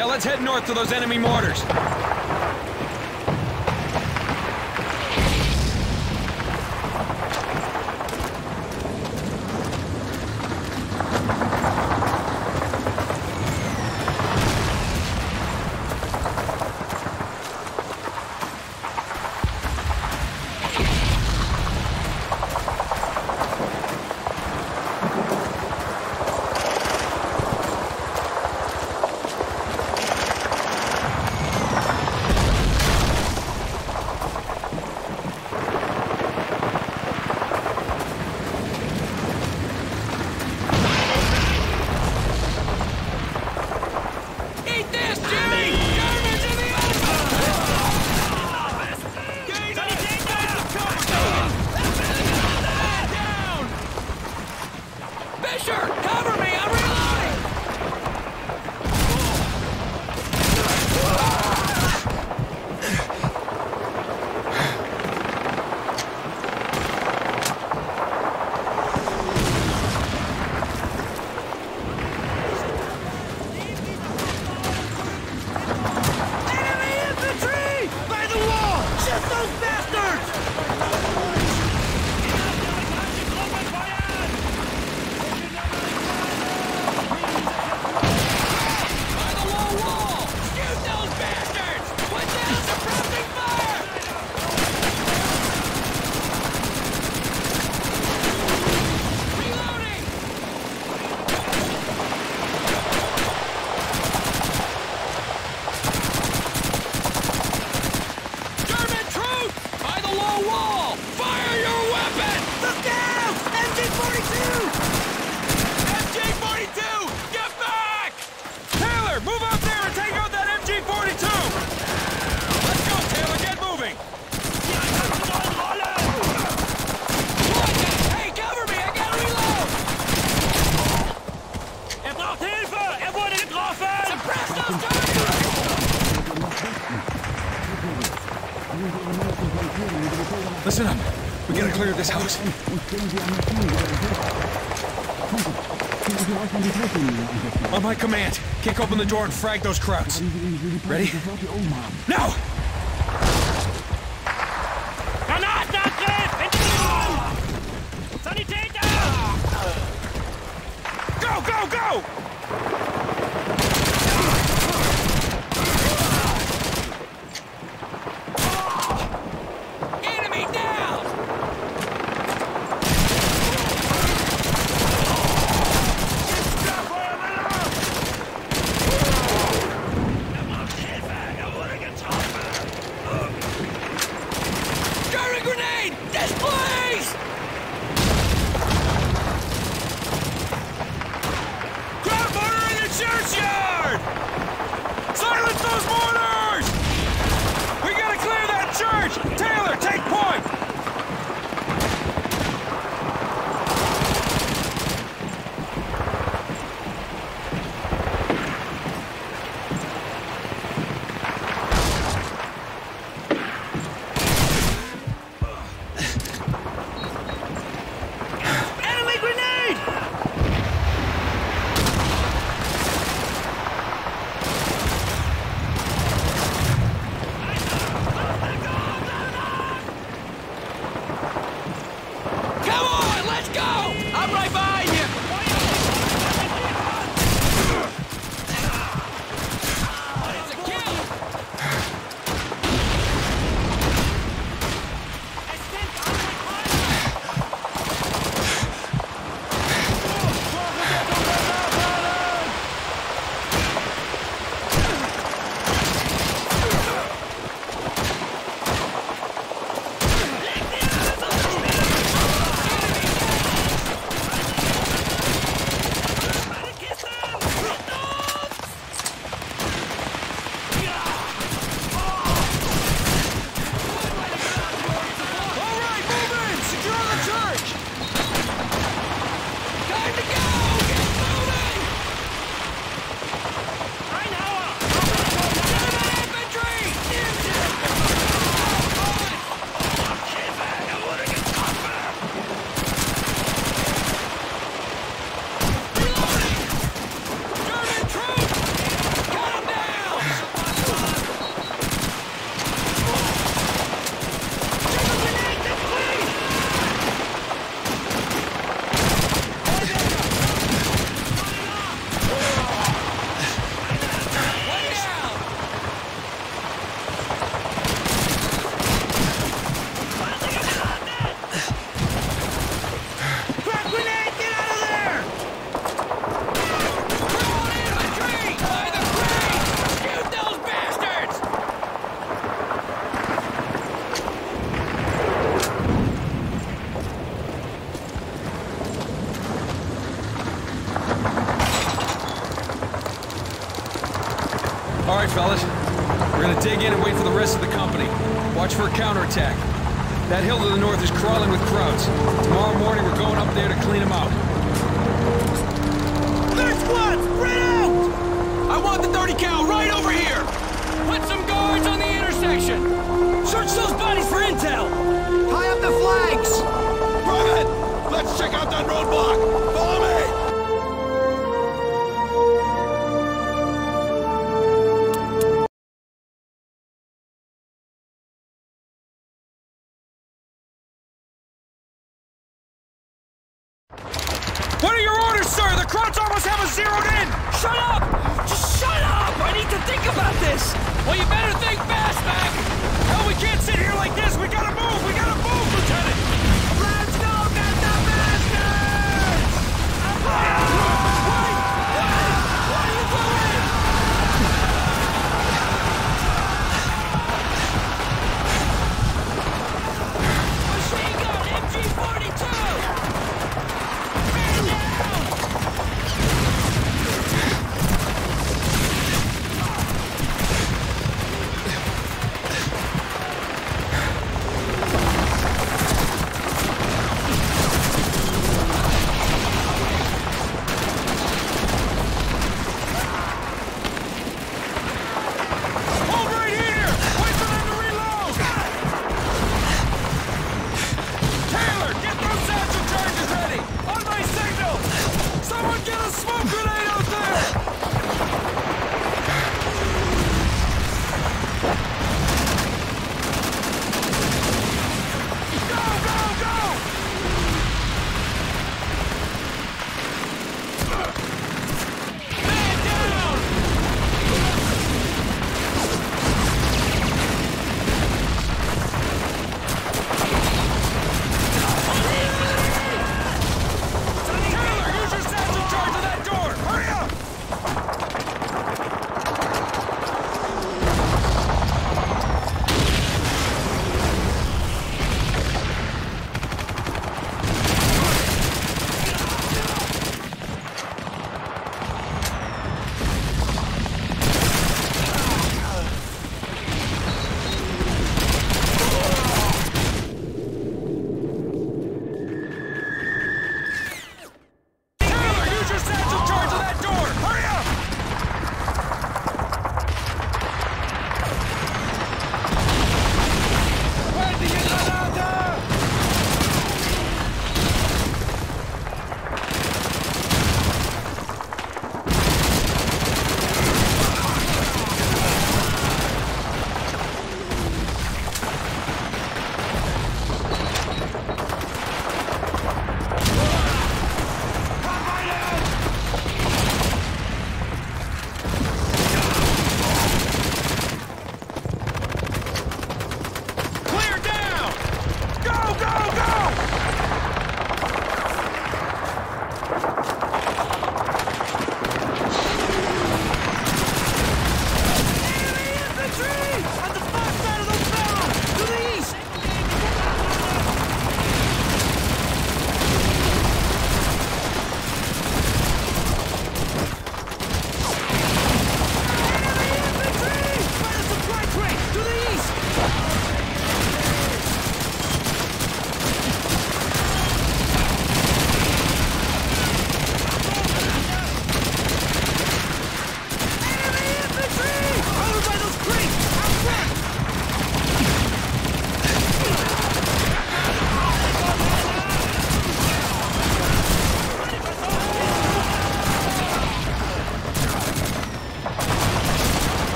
Speaker 1: Now let's head north to those enemy mortars.
Speaker 2: On my command, kick open the door and frag those Krauts. Ready? No! fellas. We're gonna dig in and wait for the rest of the company. Watch for a counterattack. That hill to the north is crawling with Krauts. Tomorrow morning, we're going up there to clean them out.
Speaker 1: There's one!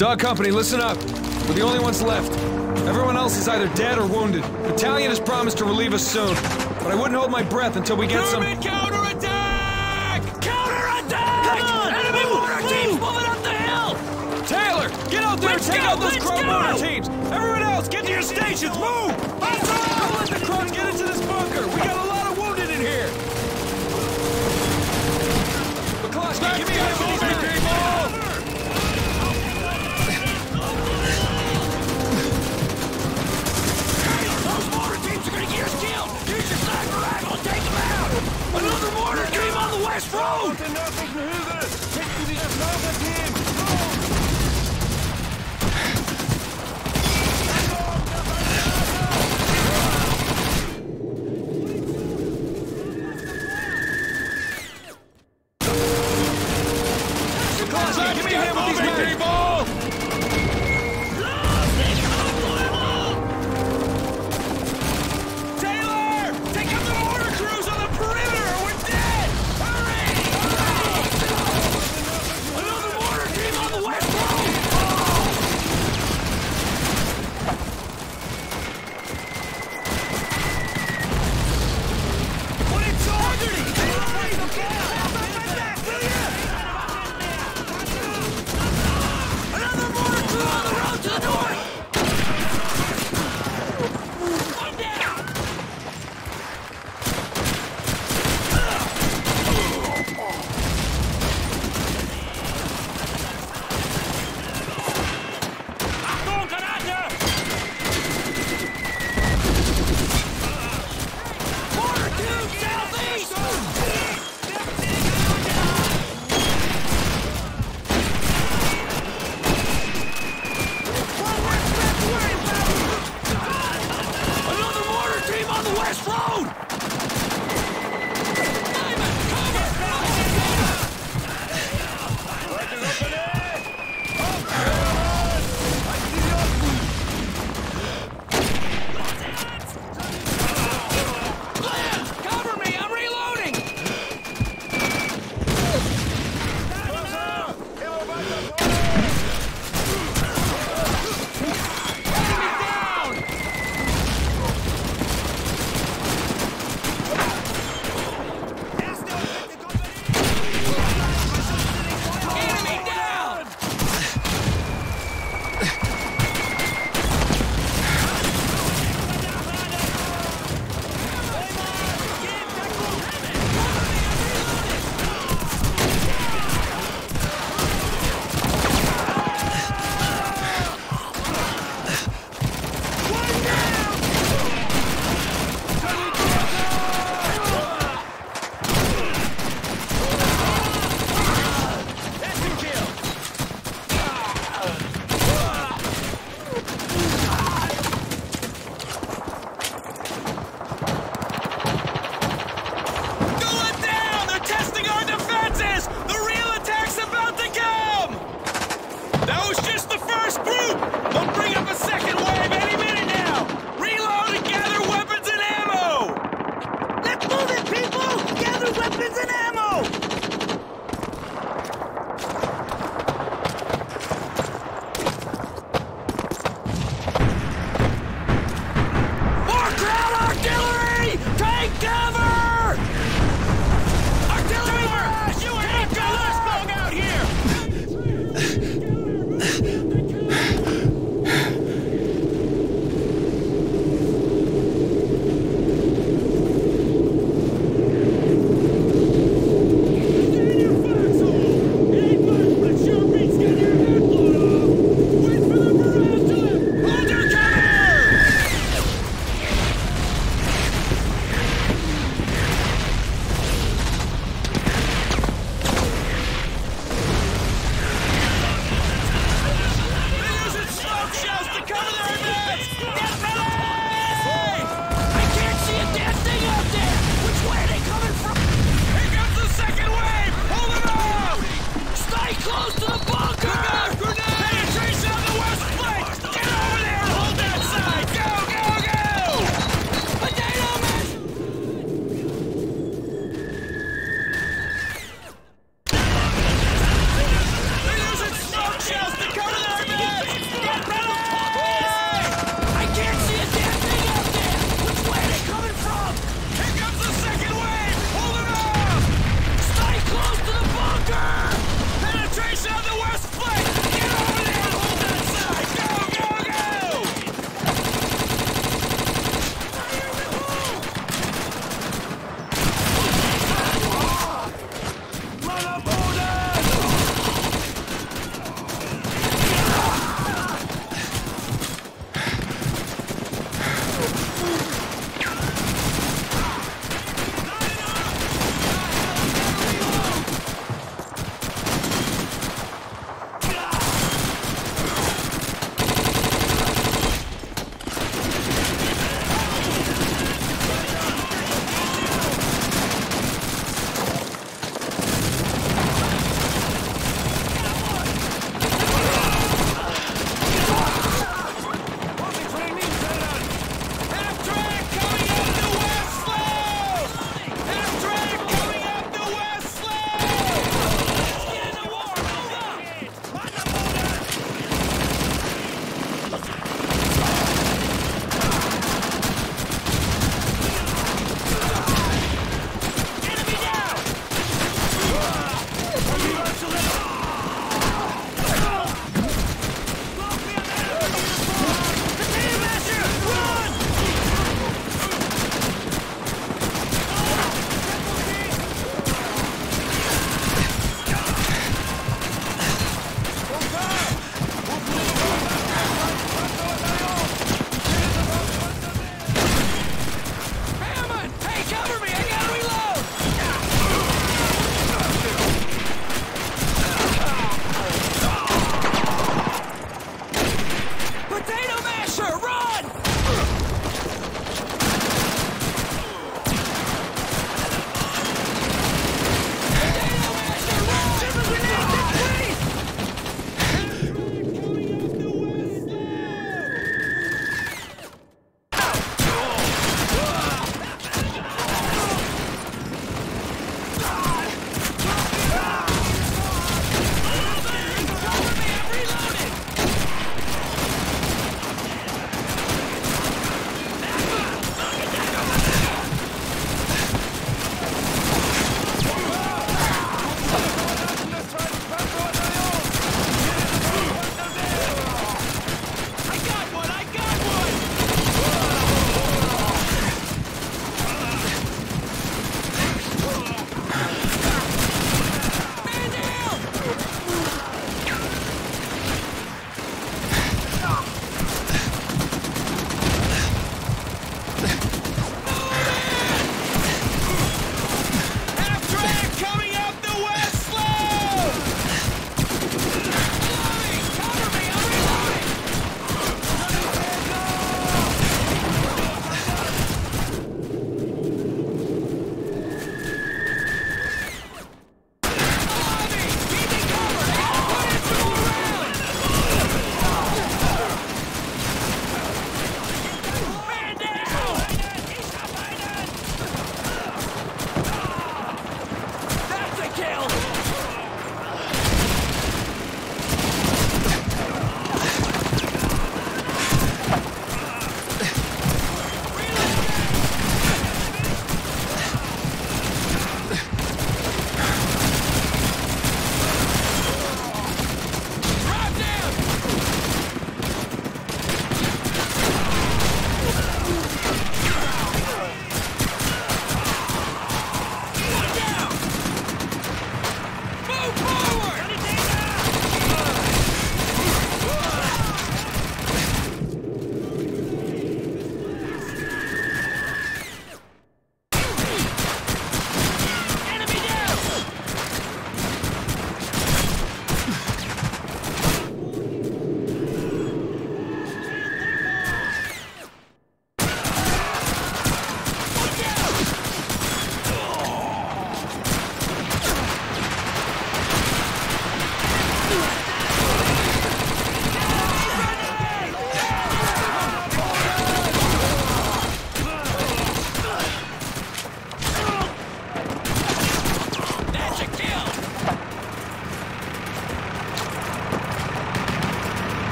Speaker 1: Dog Company, listen up. We're the only ones left. Everyone else is either dead or wounded. Battalion has promised to relieve us soon, but I wouldn't hold my breath until we get some.
Speaker 2: German counterattack! Counterattack! Enemy mortar teams moving up the hill!
Speaker 1: Taylor, get out there
Speaker 2: Let's
Speaker 1: and take
Speaker 2: go,
Speaker 1: out those Crow
Speaker 2: go!
Speaker 1: mortar teams. Everyone else, get to your stations. Move! Don't let the Krauts get into this bunker. We got a lot of wounded in here. McCloskey, give me a
Speaker 2: road!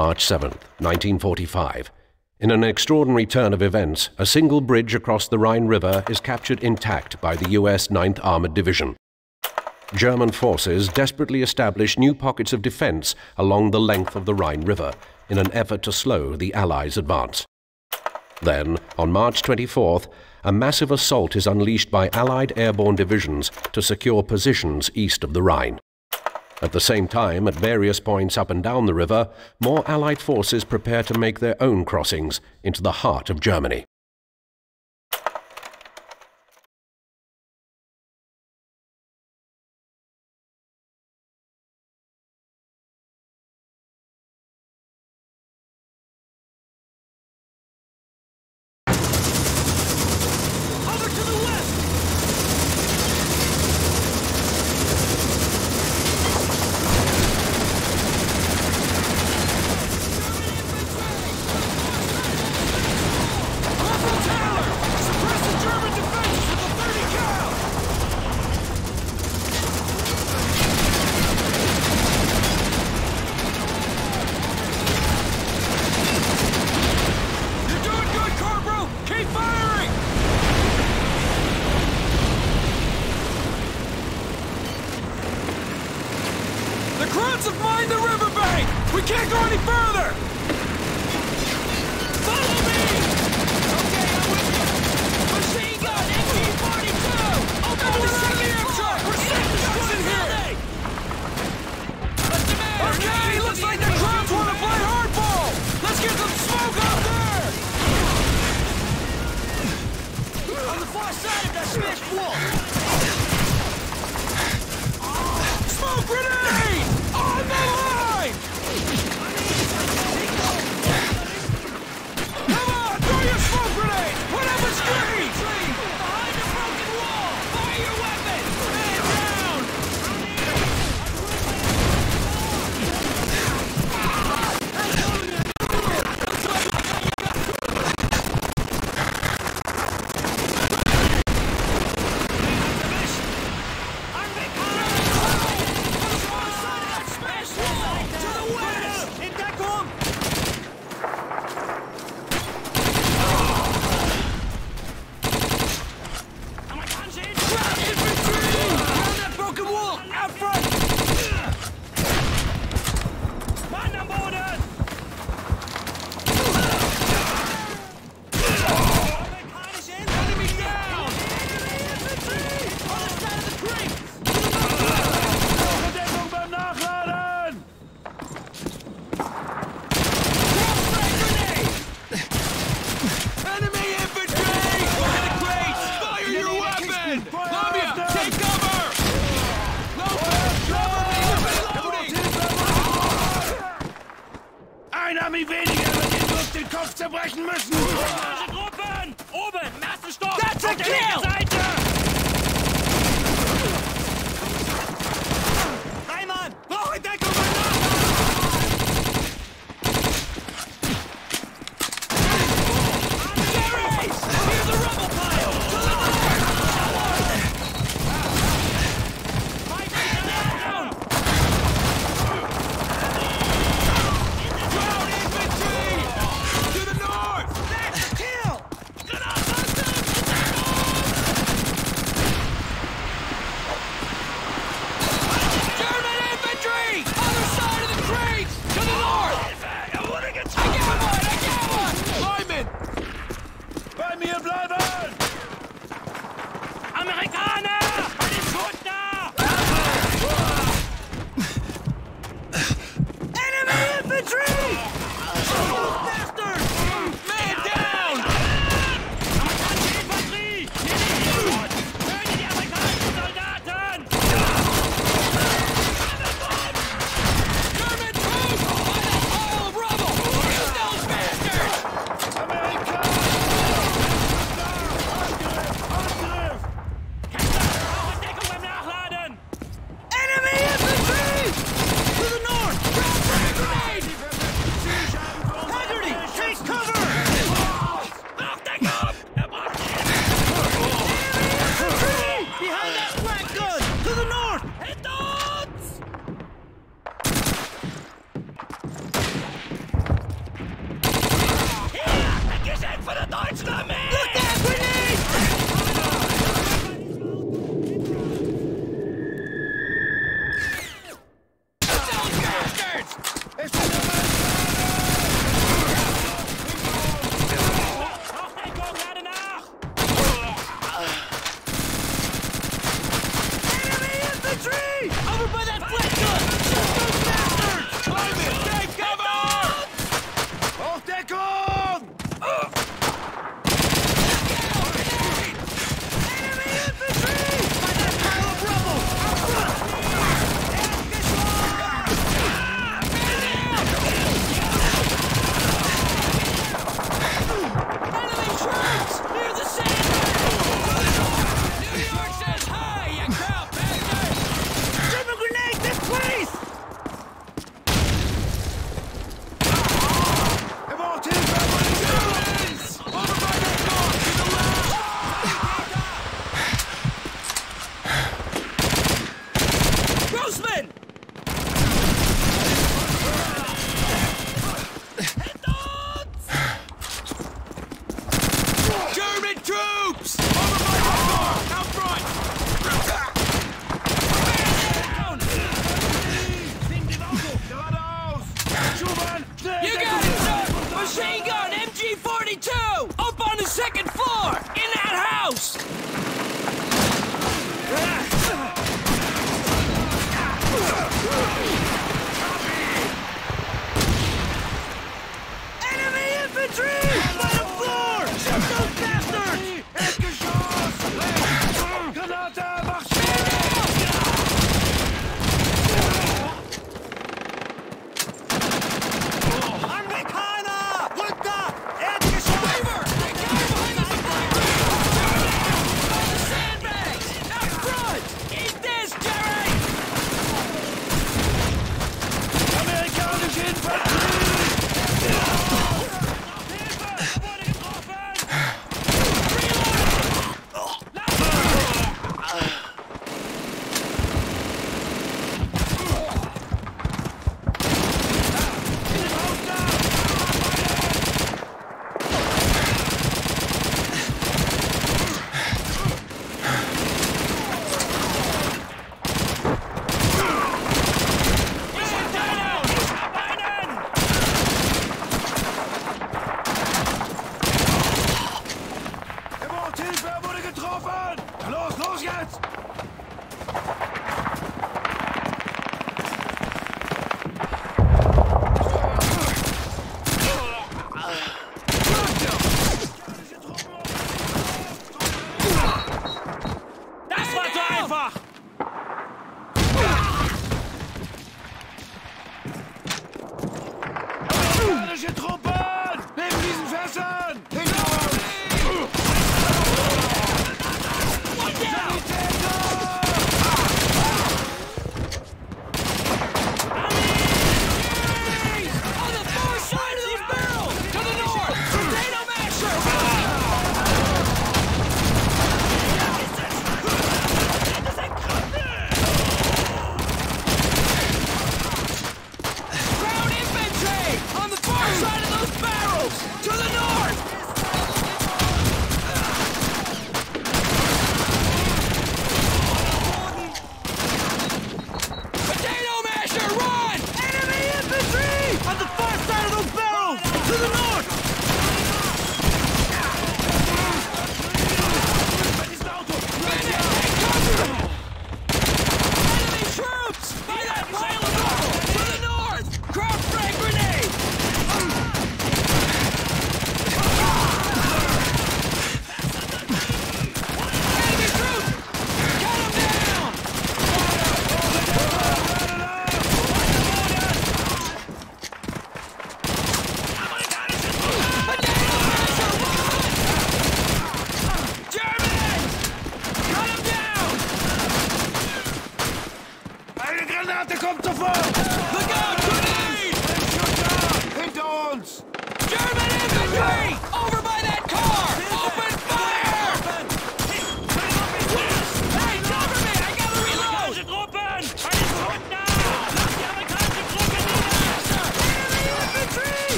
Speaker 1: March 7, 1945. In an extraordinary turn of events, a single bridge across the Rhine River is captured intact by the US 9th Armored Division. German forces desperately establish new pockets of defense along the length of the Rhine River in an effort to slow the Allies' advance. Then, on March 24th, a massive assault is unleashed by Allied airborne divisions to secure positions east of the Rhine. At the same time, at various points up and down the river, more Allied forces prepare to make their own crossings into the heart of Germany.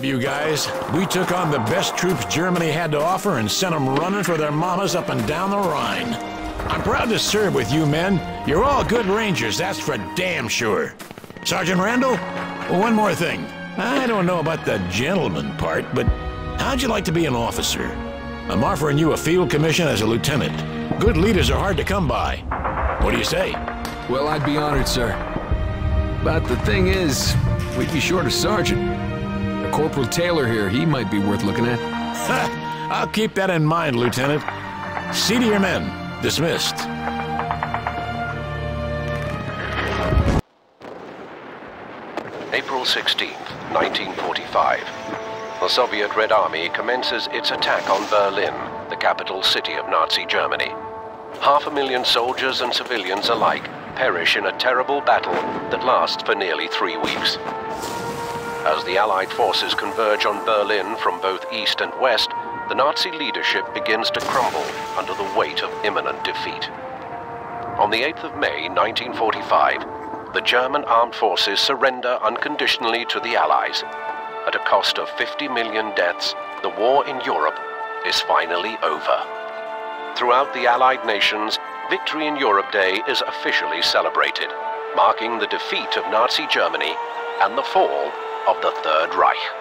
Speaker 2: Job,
Speaker 4: you guys. We took on the best troops Germany had to offer and sent them running for their mamas up and down the Rhine. I'm proud to serve with you men. You're all good rangers, that's for damn sure. Sergeant Randall, one more thing. I don't know about the gentleman part, but how'd you like to be an officer? I'm offering you a field commission as a lieutenant. Good leaders are hard to come by. What do you say?
Speaker 8: Well, I'd be honored, sir. But the thing is, we'd be short a sergeant. A Corporal Taylor here, he might be worth looking at.
Speaker 4: I'll keep that in mind, Lieutenant. See to your men. Dismissed.
Speaker 3: April 16th, 1945. The Soviet Red Army commences its attack on Berlin, the capital city of Nazi Germany. Half a million soldiers and civilians alike perish in a terrible battle that lasts for nearly three weeks. As the Allied forces converge on Berlin from both east and west, the Nazi leadership begins to crumble under the weight of imminent defeat. On the 8th of May 1945, the German armed forces surrender unconditionally to the Allies. At a cost of 50 million deaths, the war in Europe is finally over. Throughout the Allied nations, Victory in Europe Day is officially celebrated, marking the defeat of Nazi Germany and the fall of the Third Reich.